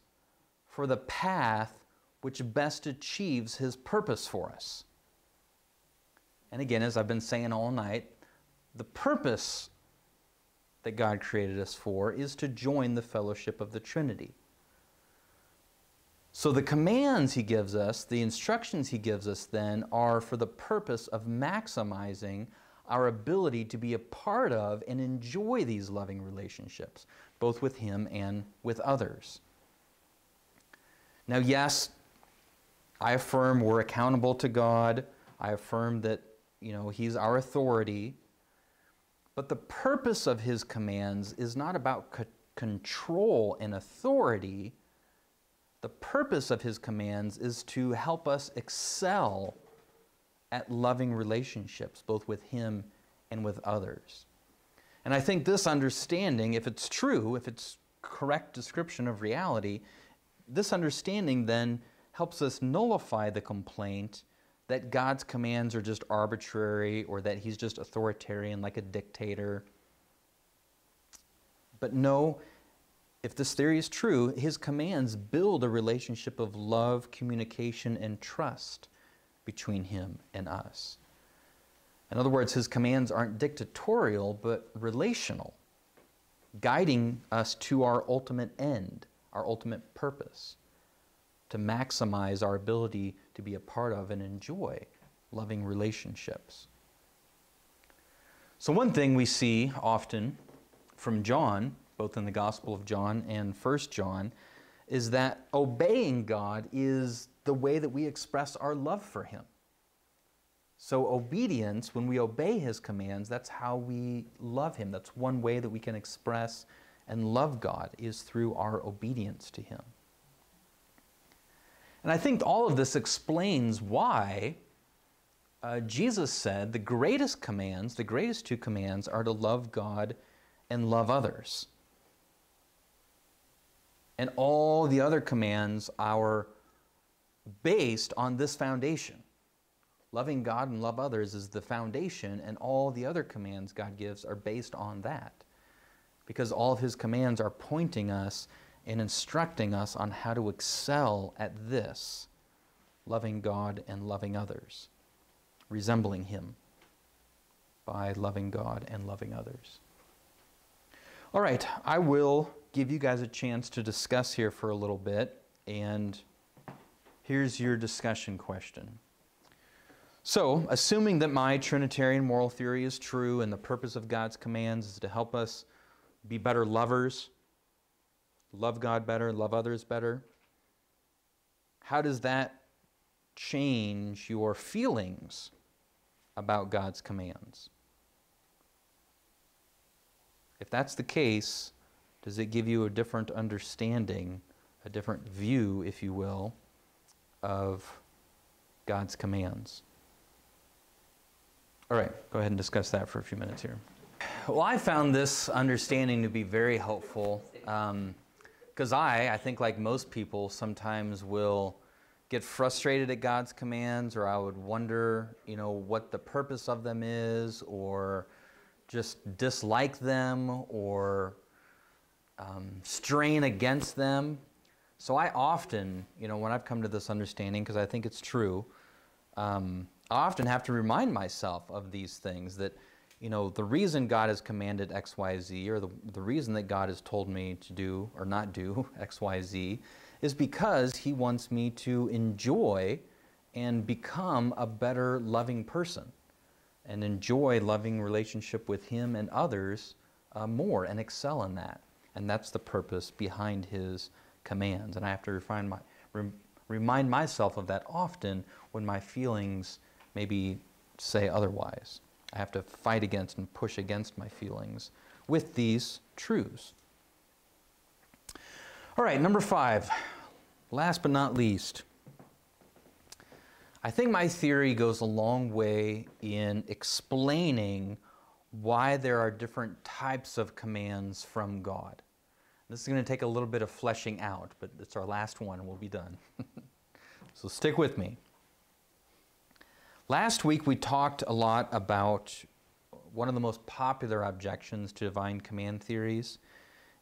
for the path which best achieves His purpose for us. And again, as I've been saying all night, the purpose that God created us for is to join the fellowship of the Trinity. So the commands he gives us, the instructions he gives us then, are for the purpose of maximizing our ability to be a part of and enjoy these loving relationships, both with him and with others. Now, yes, I affirm we're accountable to God. I affirm that, you know, he's our authority. But the purpose of his commands is not about c- control and authority the purpose of his commands is to help us excel at loving relationships, both with him and with others. And I think this understanding, if it's true, if it's correct description of reality, this understanding then helps us nullify the complaint that God's commands are just arbitrary or that he's just authoritarian like a dictator. But no, if this theory is true, his commands build a relationship of love, communication, and trust between him and us. In other words, his commands aren't dictatorial, but relational, guiding us to our ultimate end, our ultimate purpose, to maximize our ability to be a part of and enjoy loving relationships. So, one thing we see often from John both in the Gospel of John and First John, is that obeying God is the way that we express our love for Him. So, obedience, when we obey His commands, that's how we love Him. That's one way that we can express and love God, is through our obedience to Him. And I think all of this explains why uh, Jesus said the greatest commands, the greatest two commands, are to love God and love others. And all the other commands are based on this foundation. Loving God and love others is the foundation, and all the other commands God gives are based on that. Because all of His commands are pointing us and instructing us on how to excel at this loving God and loving others, resembling Him by loving God and loving others. All right, I will give you guys a chance to discuss here for a little bit, and here's your discussion question. So, assuming that my Trinitarian moral theory is true and the purpose of God's commands is to help us be better lovers, love God better, love others better, how does that change your feelings about God's commands? If that's the case, does it give you a different understanding, a different view, if you will, of God's commands? All right, go ahead and discuss that for a few minutes here. Well, I found this understanding to be very helpful because um, I, I think, like most people, sometimes will get frustrated at God's commands, or I would wonder, you know, what the purpose of them is, or just dislike them, or um, strain against them. So I often, you know, when I've come to this understanding, because I think it's true, um, I often have to remind myself of these things that, you know, the reason God has commanded X, Y, Z, or the, the reason that God has told me to do or not do <laughs> X, Y, Z, is because He wants me to enjoy and become a better loving person and enjoy loving relationship with Him and others uh, more and excel in that. And that's the purpose behind His commands. And I have to refine my, re- remind myself of that often when my feelings maybe say otherwise. I have to fight against and push against my feelings with these truths. All right, number five, last but not least. I think my theory goes a long way in explaining why there are different types of commands from God. This is going to take a little bit of fleshing out, but it's our last one and we'll be done. <laughs> so stick with me. Last week we talked a lot about one of the most popular objections to divine command theories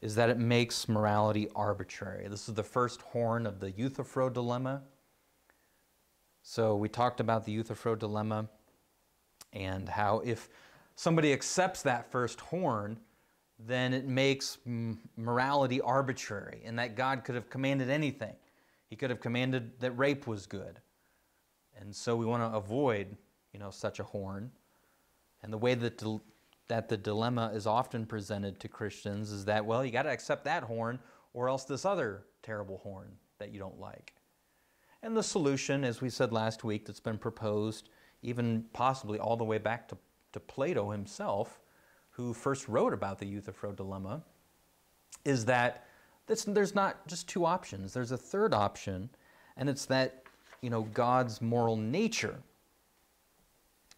is that it makes morality arbitrary. This is the first horn of the Euthyphro dilemma. So we talked about the Euthyphro dilemma and how if somebody accepts that first horn, then it makes morality arbitrary and that God could have commanded anything. He could have commanded that rape was good and so we want to avoid, you know, such a horn. And the way that, that the dilemma is often presented to Christians is that, well, you got to accept that horn or else this other terrible horn that you don't like. And the solution, as we said last week, that's been proposed, even possibly all the way back to, to Plato himself, who first wrote about the Euthyphro dilemma, is that there's not just two options. There's a third option, and it's that you know, God's moral nature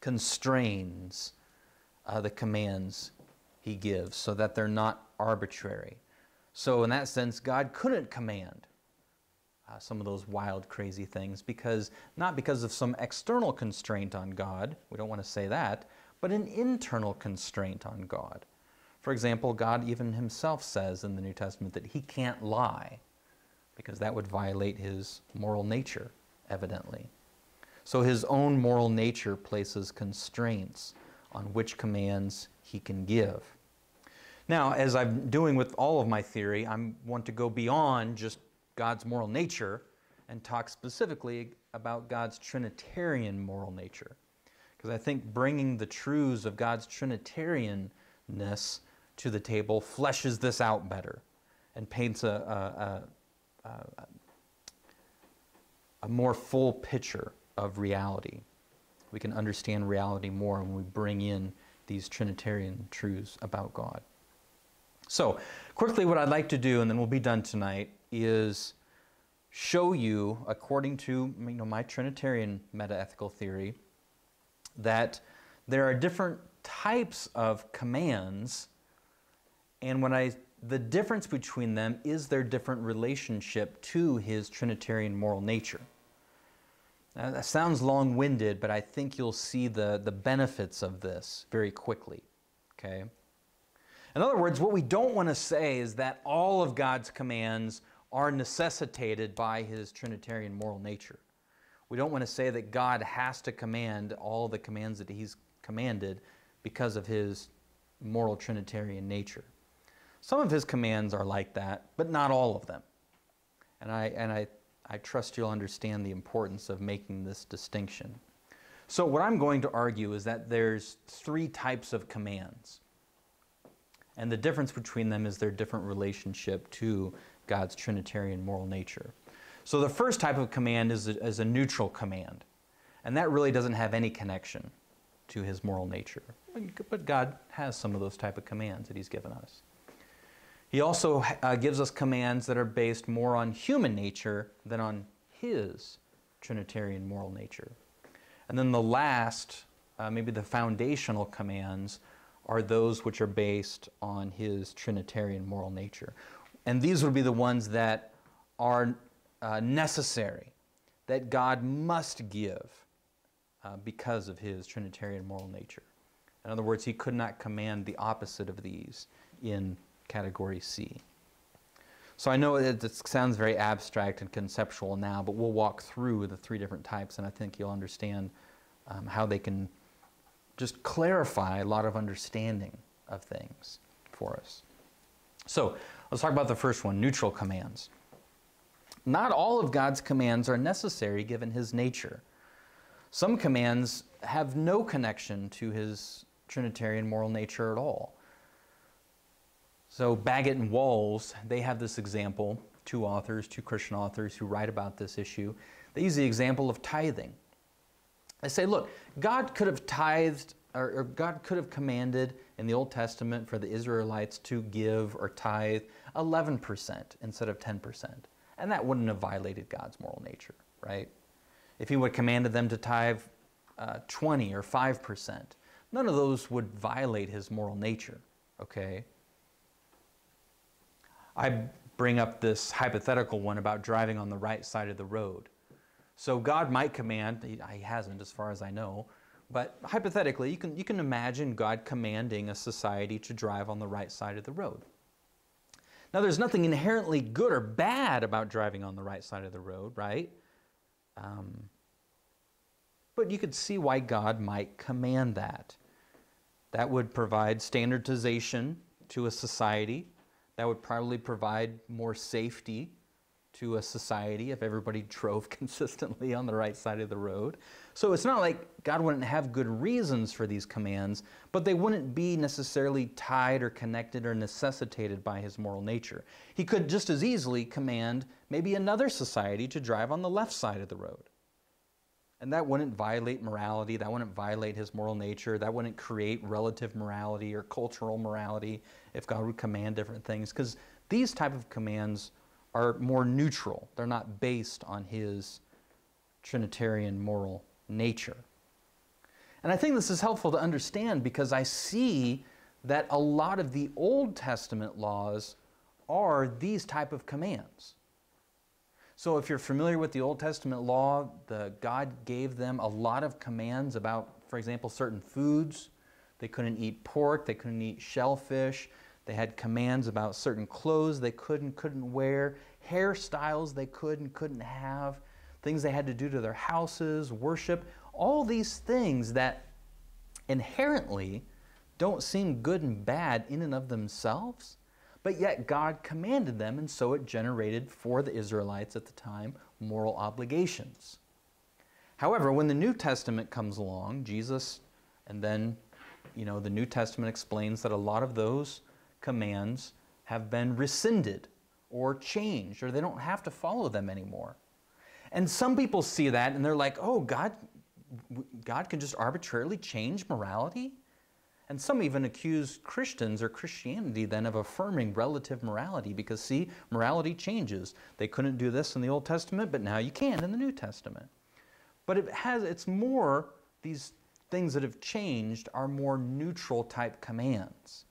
constrains uh, the commands he gives so that they're not arbitrary. So, in that sense, God couldn't command uh, some of those wild, crazy things because not because of some external constraint on God, we don't want to say that, but an internal constraint on God. For example, God even himself says in the New Testament that he can't lie because that would violate his moral nature evidently. So his own moral nature places constraints on which commands he can give. Now, as I'm doing with all of my theory, I want to go beyond just God's moral nature and talk specifically about God's Trinitarian moral nature. Because I think bringing the truths of God's Trinitarianness to the table fleshes this out better and paints a, a, a, a more full picture of reality. We can understand reality more when we bring in these Trinitarian truths about God. So, quickly, what I'd like to do, and then we'll be done tonight, is show you, according to you know, my Trinitarian metaethical theory, that there are different types of commands, and when I the difference between them is their different relationship to his Trinitarian moral nature. Now, that sounds long winded, but I think you'll see the, the benefits of this very quickly. Okay? In other words, what we don't want to say is that all of God's commands are necessitated by his Trinitarian moral nature. We don't want to say that God has to command all the commands that he's commanded because of his moral Trinitarian nature. Some of his commands are like that, but not all of them. And I, and I, I trust you'll understand the importance of making this distinction. So, what I'm going to argue is that there's three types of commands. And the difference between them is their different relationship to God's Trinitarian moral nature. So, the first type of command is a, is a neutral command. And that really doesn't have any connection to his moral nature. But God has some of those type of commands that he's given us. He also uh, gives us commands that are based more on human nature than on his Trinitarian moral nature. And then the last, uh, maybe the foundational commands, are those which are based on his Trinitarian moral nature. And these would be the ones that are uh, necessary, that God must give uh, because of his Trinitarian moral nature. In other words, he could not command the opposite of these in category C. So I know it, it, sounds very abstract and conceptual now, but we'll walk through the three different types, and I think you'll understand um, how they can just clarify a lot of understanding of things for us. So let's talk about the first one neutral commands. Not all of God's commands are necessary given his nature. Some commands have no connection to his Trinitarian moral nature at all. So Baggett and Walls, they have this example, two authors, two Christian authors who write about this issue. They use the example of tithing. They say, look, God could have tithed, or, or God could have commanded in the Old Testament for the Israelites to give or tithe 11% instead of 10%. And that wouldn't have violated God's moral nature, right? If he would have commanded them to tithe uh, 20 or 5%, none of those would violate his moral nature, okay? I bring up this hypothetical one about driving on the right side of the road. So God might command, he, hasn't as far as I know, but hypothetically, you can, you can imagine God commanding a society to drive on the right side of the road. Now, there's nothing inherently good or bad about driving on the right side of the road, right? Um, but you could see why God might command that. That would provide standardization to a society that would probably provide more safety to a society if everybody <laughs> drove consistently on the right side of the road. So it's not like God wouldn't have good reasons for these commands, but they wouldn't be necessarily tied or connected or necessitated by his moral nature. He could just as easily command maybe another society to drive on the left side of the road. And that wouldn't violate morality, that wouldn't violate his moral nature, that wouldn't create relative morality or cultural morality if God would command different things because these type of commands are more neutral. They're not based on his trinitarian moral nature. And I think this is helpful to understand because I see that a lot of the Old Testament laws are these type of commands. So if you're familiar with the Old Testament law, the God gave them a lot of commands about, for example, certain foods. They couldn't eat pork, they couldn't eat shellfish, they had commands about certain clothes they could and couldn't wear, hairstyles they could and couldn't have, things they had to do to their houses, worship, all these things that inherently don't seem good and bad in and of themselves, but yet God commanded them, and so it generated for the Israelites at the time moral obligations. However, when the New Testament comes along, Jesus, and then, you know, the New Testament explains that a lot of those commands have been rescinded or changed, or they don't have to follow them anymore. And some people see that and they're like, oh, God, God can just arbitrarily change morality? And some even accuse Christians or Christianity then of affirming relative morality because, see, morality changes. They couldn't do this in the Old Testament, but now you can in the New Testament. But it has, it's more, these things that have changed are more neutral type commands.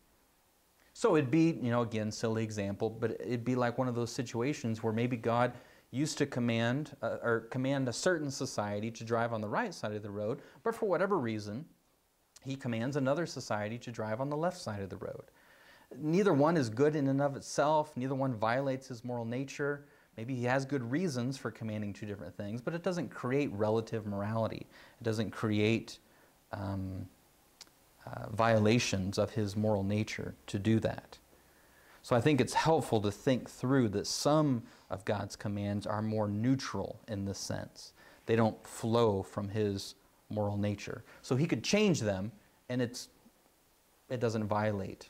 So it'd be, you know, again, silly example, but it'd be like one of those situations where maybe God used to command uh, or command a certain society to drive on the right side of the road, but for whatever reason, he commands another society to drive on the left side of the road. Neither one is good in and of itself, neither one violates his moral nature. Maybe he has good reasons for commanding two different things, but it doesn't create relative morality. It doesn't create um, uh, violations of his moral nature to do that. So I think it's helpful to think through that some of God's commands are more neutral in this sense. They don't flow from his moral nature. So he could change them and it's it doesn't violate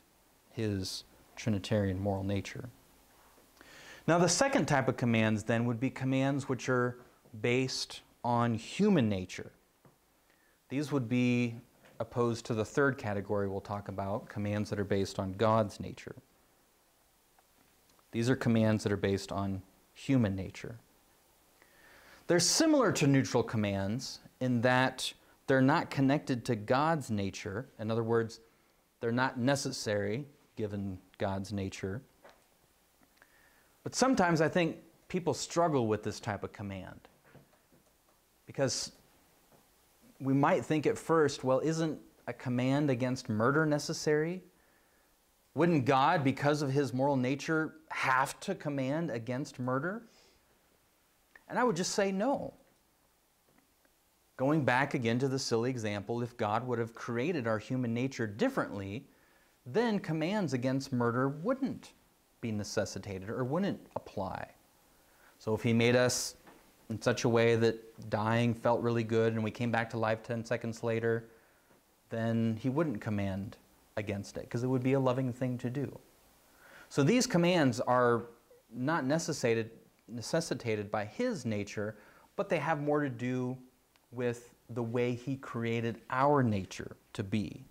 his trinitarian moral nature. Now the second type of commands then would be commands which are based on human nature. These would be opposed to the third category we'll talk about, commands that are based on God's nature. These are commands that are based on human nature. They're similar to neutral commands in that they're not connected to God's nature. In other words, they're not necessary given God's nature. But sometimes I think people struggle with this type of command because we might think at first, well, isn't a command against murder necessary? Wouldn't God, because of his moral nature, have to command against murder? And I would just say no. Going back again to the silly example, if God would have created our human nature differently, then commands against murder wouldn't be necessitated or wouldn't apply. So if He made us in such a way that dying felt really good and we came back to life 10 seconds later, then He wouldn't command against it because it would be a loving thing to do. So these commands are not necessitated, necessitated by His nature, but they have more to do with the way He created our nature to be.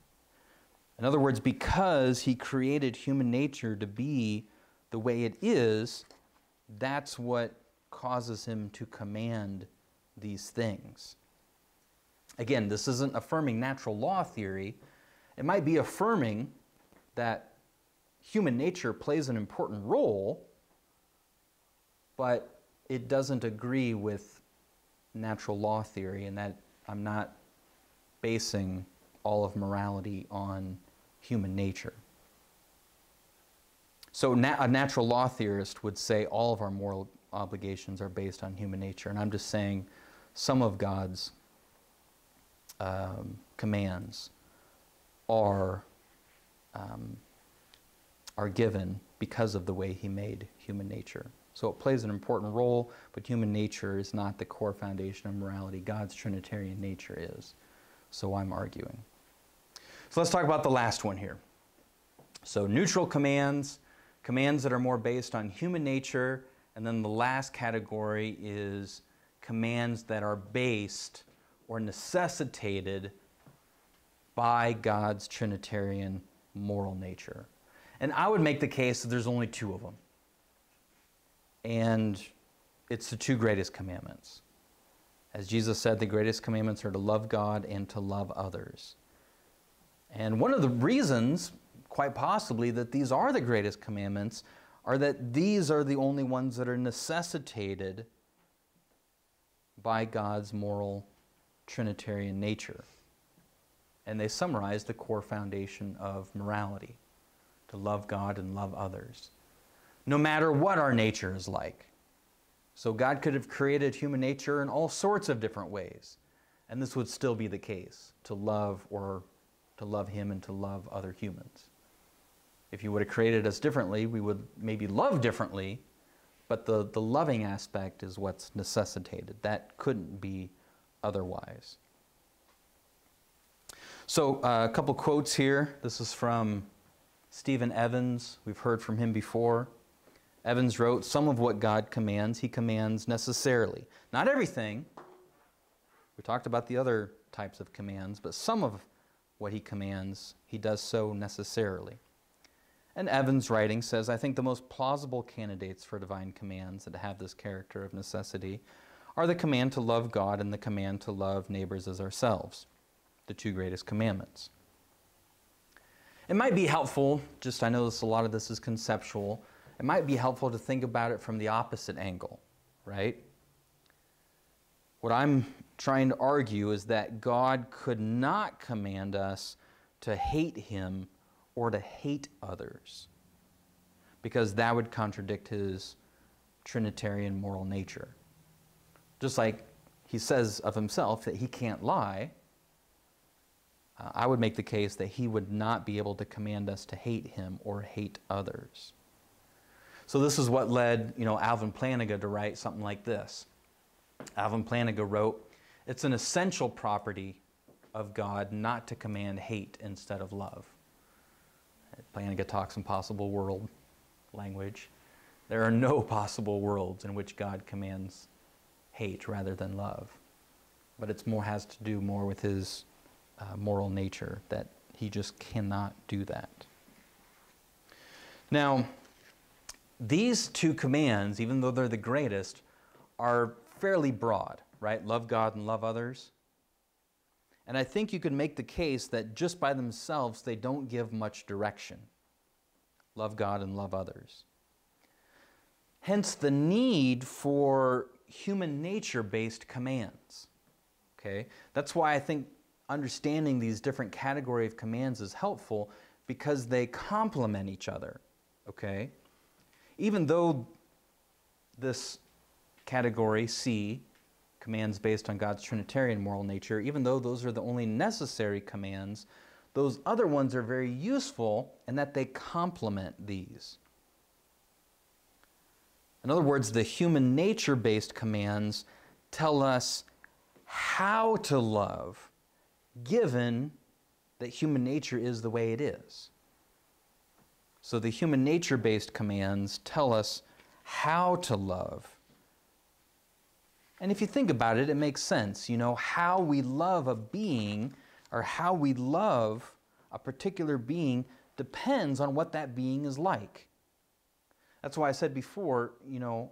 In other words, because He created human nature to be the way it is, that's what causes Him to command these things. Again, this isn't affirming natural law theory. It might be affirming that human nature plays an important role, but it doesn't agree with natural law theory and that I'm not basing all of morality on human nature. So, na- a natural law theorist would say all of our moral obligations are based on human nature, and I'm just saying some of God's um, commands are um, are given because of the way He made human nature. So it plays an important role, but human nature is not the core foundation of morality. God's Trinitarian nature is. So I'm arguing. So let's talk about the last one here. So neutral commands, commands that are more based on human nature, and then the last category is commands that are based or necessitated by God's Trinitarian moral nature. And I would make the case that there's only two of them and it's the two greatest commandments. As Jesus said, the greatest commandments are to love God and to love others. And one of the reasons, quite possibly, that these are the greatest commandments are that these are the only ones that are necessitated by God's moral Trinitarian nature. And they summarize the core foundation of morality to love God and love others no matter what our nature is like. So God could have created human nature in all sorts of different ways, and this would still be the case to love or to love Him and to love other humans. If you would have created us differently, we would maybe love differently, but the, the loving aspect is what's necessitated. That couldn't be otherwise. So, uh, a couple quotes here. This is from Stephen Evans. We've heard from him before. Evans wrote, Some of what God commands, he commands necessarily. Not everything. We talked about the other types of commands, but some of what he commands, he does so necessarily. And Evans' writing says I think the most plausible candidates for divine commands that have this character of necessity are the command to love God and the command to love neighbors as ourselves, the two greatest commandments. It might be helpful, just I know this, a lot of this is conceptual, it might be helpful to think about it from the opposite angle, right? What I'm trying to argue is that God could not command us to hate Him or to hate others, because that would contradict His Trinitarian moral nature. Just like He says of Himself that He can't lie, uh, I would make the case that He would not be able to command us to hate Him or hate others. So this is what led, you know, Alvin Plantinga to write something like this. Alvin Plantinga wrote, It's an essential property of God not to command hate instead of love. Plantinga talks in possible world language. There are no <laughs> possible worlds in which God commands hate rather than love. But it's more has to do more with his uh, moral nature that he just cannot do that. Now, these two commands, even though they're the greatest, are fairly broad, right? Love God and love others. And I think you could make the case that just by themselves, they don't give much direction. Love God and love others. Hence the need for human nature based commands. Okay? That's why I think understanding these different category of commands is helpful because they complement each other. Okay? Even though this category C, commands based on God's Trinitarian moral nature, even though those are the only necessary commands, those other ones are very useful in that they complement these. In other words, the human nature based commands tell us how to love, given that human nature is the way it is. So the human nature based commands tell us how to love and if you think about it, it makes sense. You know, how we love a being or how we love a particular being depends on what that being is like. That's why I said before, you know,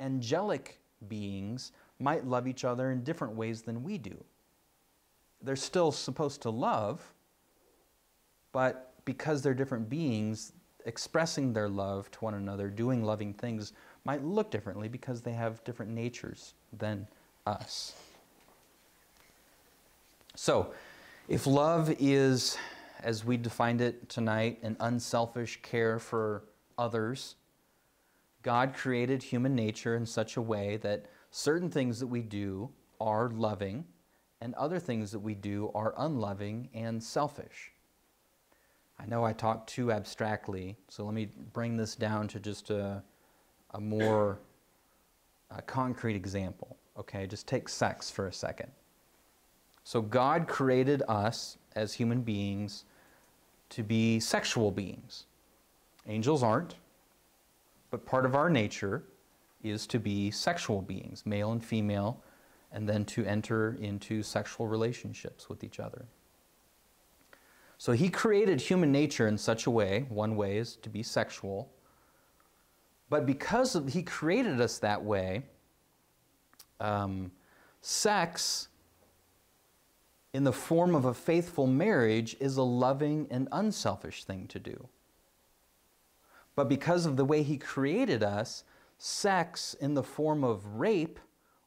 angelic beings might love each other in different ways than we do. They're still supposed to love, but because they're different beings, expressing their love to one another, doing loving things, might look differently because they have different natures than us. So, if love is, as we defined it tonight, an unselfish care for others, God created human nature in such a way that certain things that we do are loving and other things that we do are unloving and selfish. I know I talk too abstractly, so let me bring this down to just a a more uh, concrete example. Okay, just take sex for a second. So, God created us as human beings to be sexual beings. Angels aren't, but part of our nature is to be sexual beings, male and female, and then to enter into sexual relationships with each other. So, He created human nature in such a way, one way is to be sexual, but because of, he created us that way, um, sex in the form of a faithful marriage is a loving and unselfish thing to do. But because of the way he created us, sex in the form of rape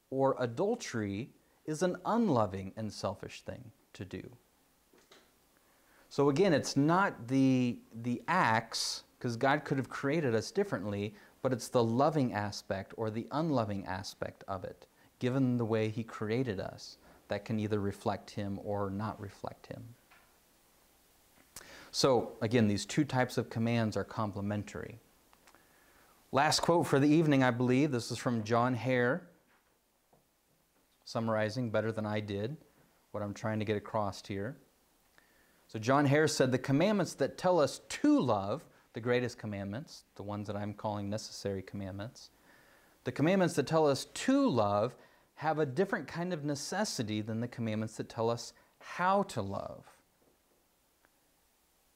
or adultery is an unloving and selfish thing to do. So again, it's not the, the acts, because God could have created us differently, but it's the loving aspect or the unloving aspect of it, given the way He created us, that can either reflect Him or not reflect Him. So, again, these two types of commands are complementary. Last quote for the evening, I believe. This is from John Hare, summarizing better than I did what I'm trying to get across here. So, John Hare said, The commandments that tell us to love the greatest commandments, the ones that I'm calling necessary commandments, the commandments that tell us to love have a different kind of necessity than the commandments that tell us how to love.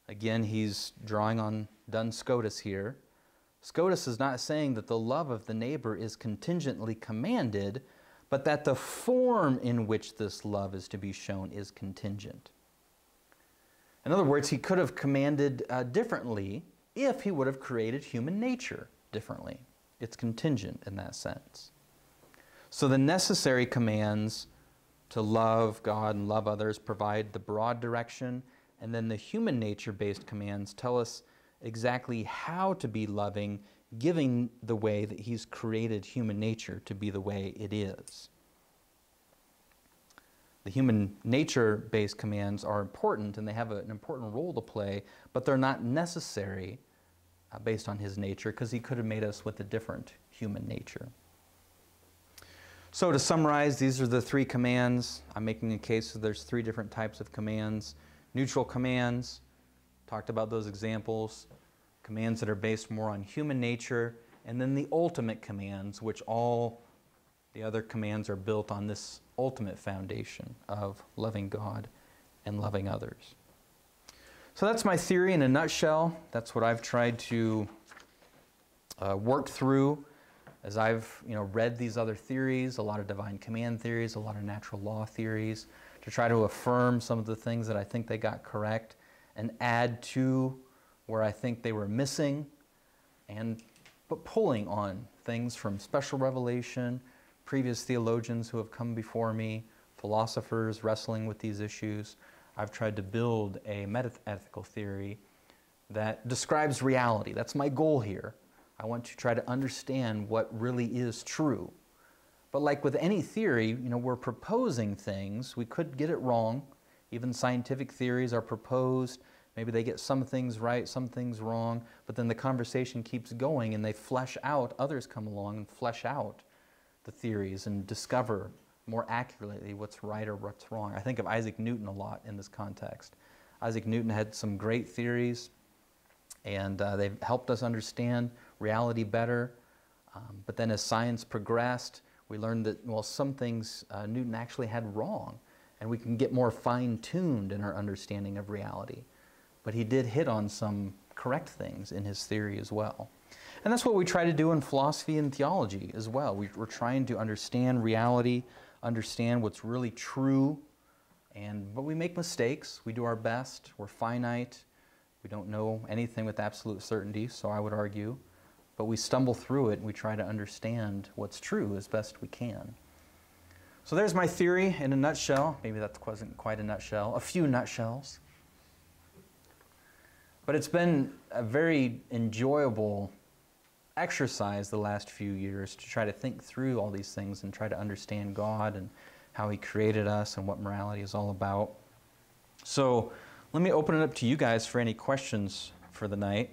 Again, he's drawing on Duns Scotus here. Scotus is not saying that the love of the neighbor is contingently commanded, but that the form in which this love is to be shown is contingent. In other words, he could have commanded uh, differently if he would have created human nature differently. It's contingent in that sense. So the necessary commands to love God and love others provide the broad direction, and then the human nature based commands tell us exactly how to be loving, giving the way that He's created human nature to be the way it is. The human nature based commands are important and they have an important role to play, but they're not necessary uh, based on His nature because He could have made us with a different human nature. So, to summarize, these are the three commands. I'm making a case that there's three different types of commands neutral commands, talked about those examples, commands that are based more on human nature, and then the ultimate commands, which all the other commands are built on this ultimate foundation of loving God and loving others. So that's my theory in a nutshell. That's what I've tried to uh, work through as I've you know, read these other theories, a lot of divine command theories, a lot of natural law theories, to try to affirm some of the things that I think they got correct and add to where I think they were missing, and but pulling on things from special revelation, previous theologians who have come before me, philosophers wrestling with these issues. I've tried to build a metaethical theory that describes reality. That's my goal here. I want to try to understand what really is true. But like with any theory, you know, we're proposing things. We could get it wrong. Even scientific theories are proposed Maybe they get some things right, some things wrong, but then the conversation keeps going and they flesh out, others come along and flesh out the theories and discover more accurately what's right or what's wrong. I think of Isaac Newton a lot in this context. Isaac Newton had some great theories, and uh, they've helped us understand reality better. Um, but then as science progressed, we learned that, well, some things uh, Newton actually had wrong, and we can get more fine tuned in our understanding of reality but he did hit on some correct things in his theory as well. And that's what we try to do in philosophy and theology as well. We, are trying to understand reality, understand what's really true, and but we make mistakes. We do our best. We're finite. We don't know anything with absolute certainty, so I would argue. But we stumble through it and we try to understand what's true as best we can. So there's my theory in a nutshell. Maybe that wasn't quite a nutshell, a few nutshells. But it's been a very enjoyable exercise the last few years to try to think through all these things and try to understand God and how He created us and what morality is all about. So let me open it up to you guys for any questions for the night.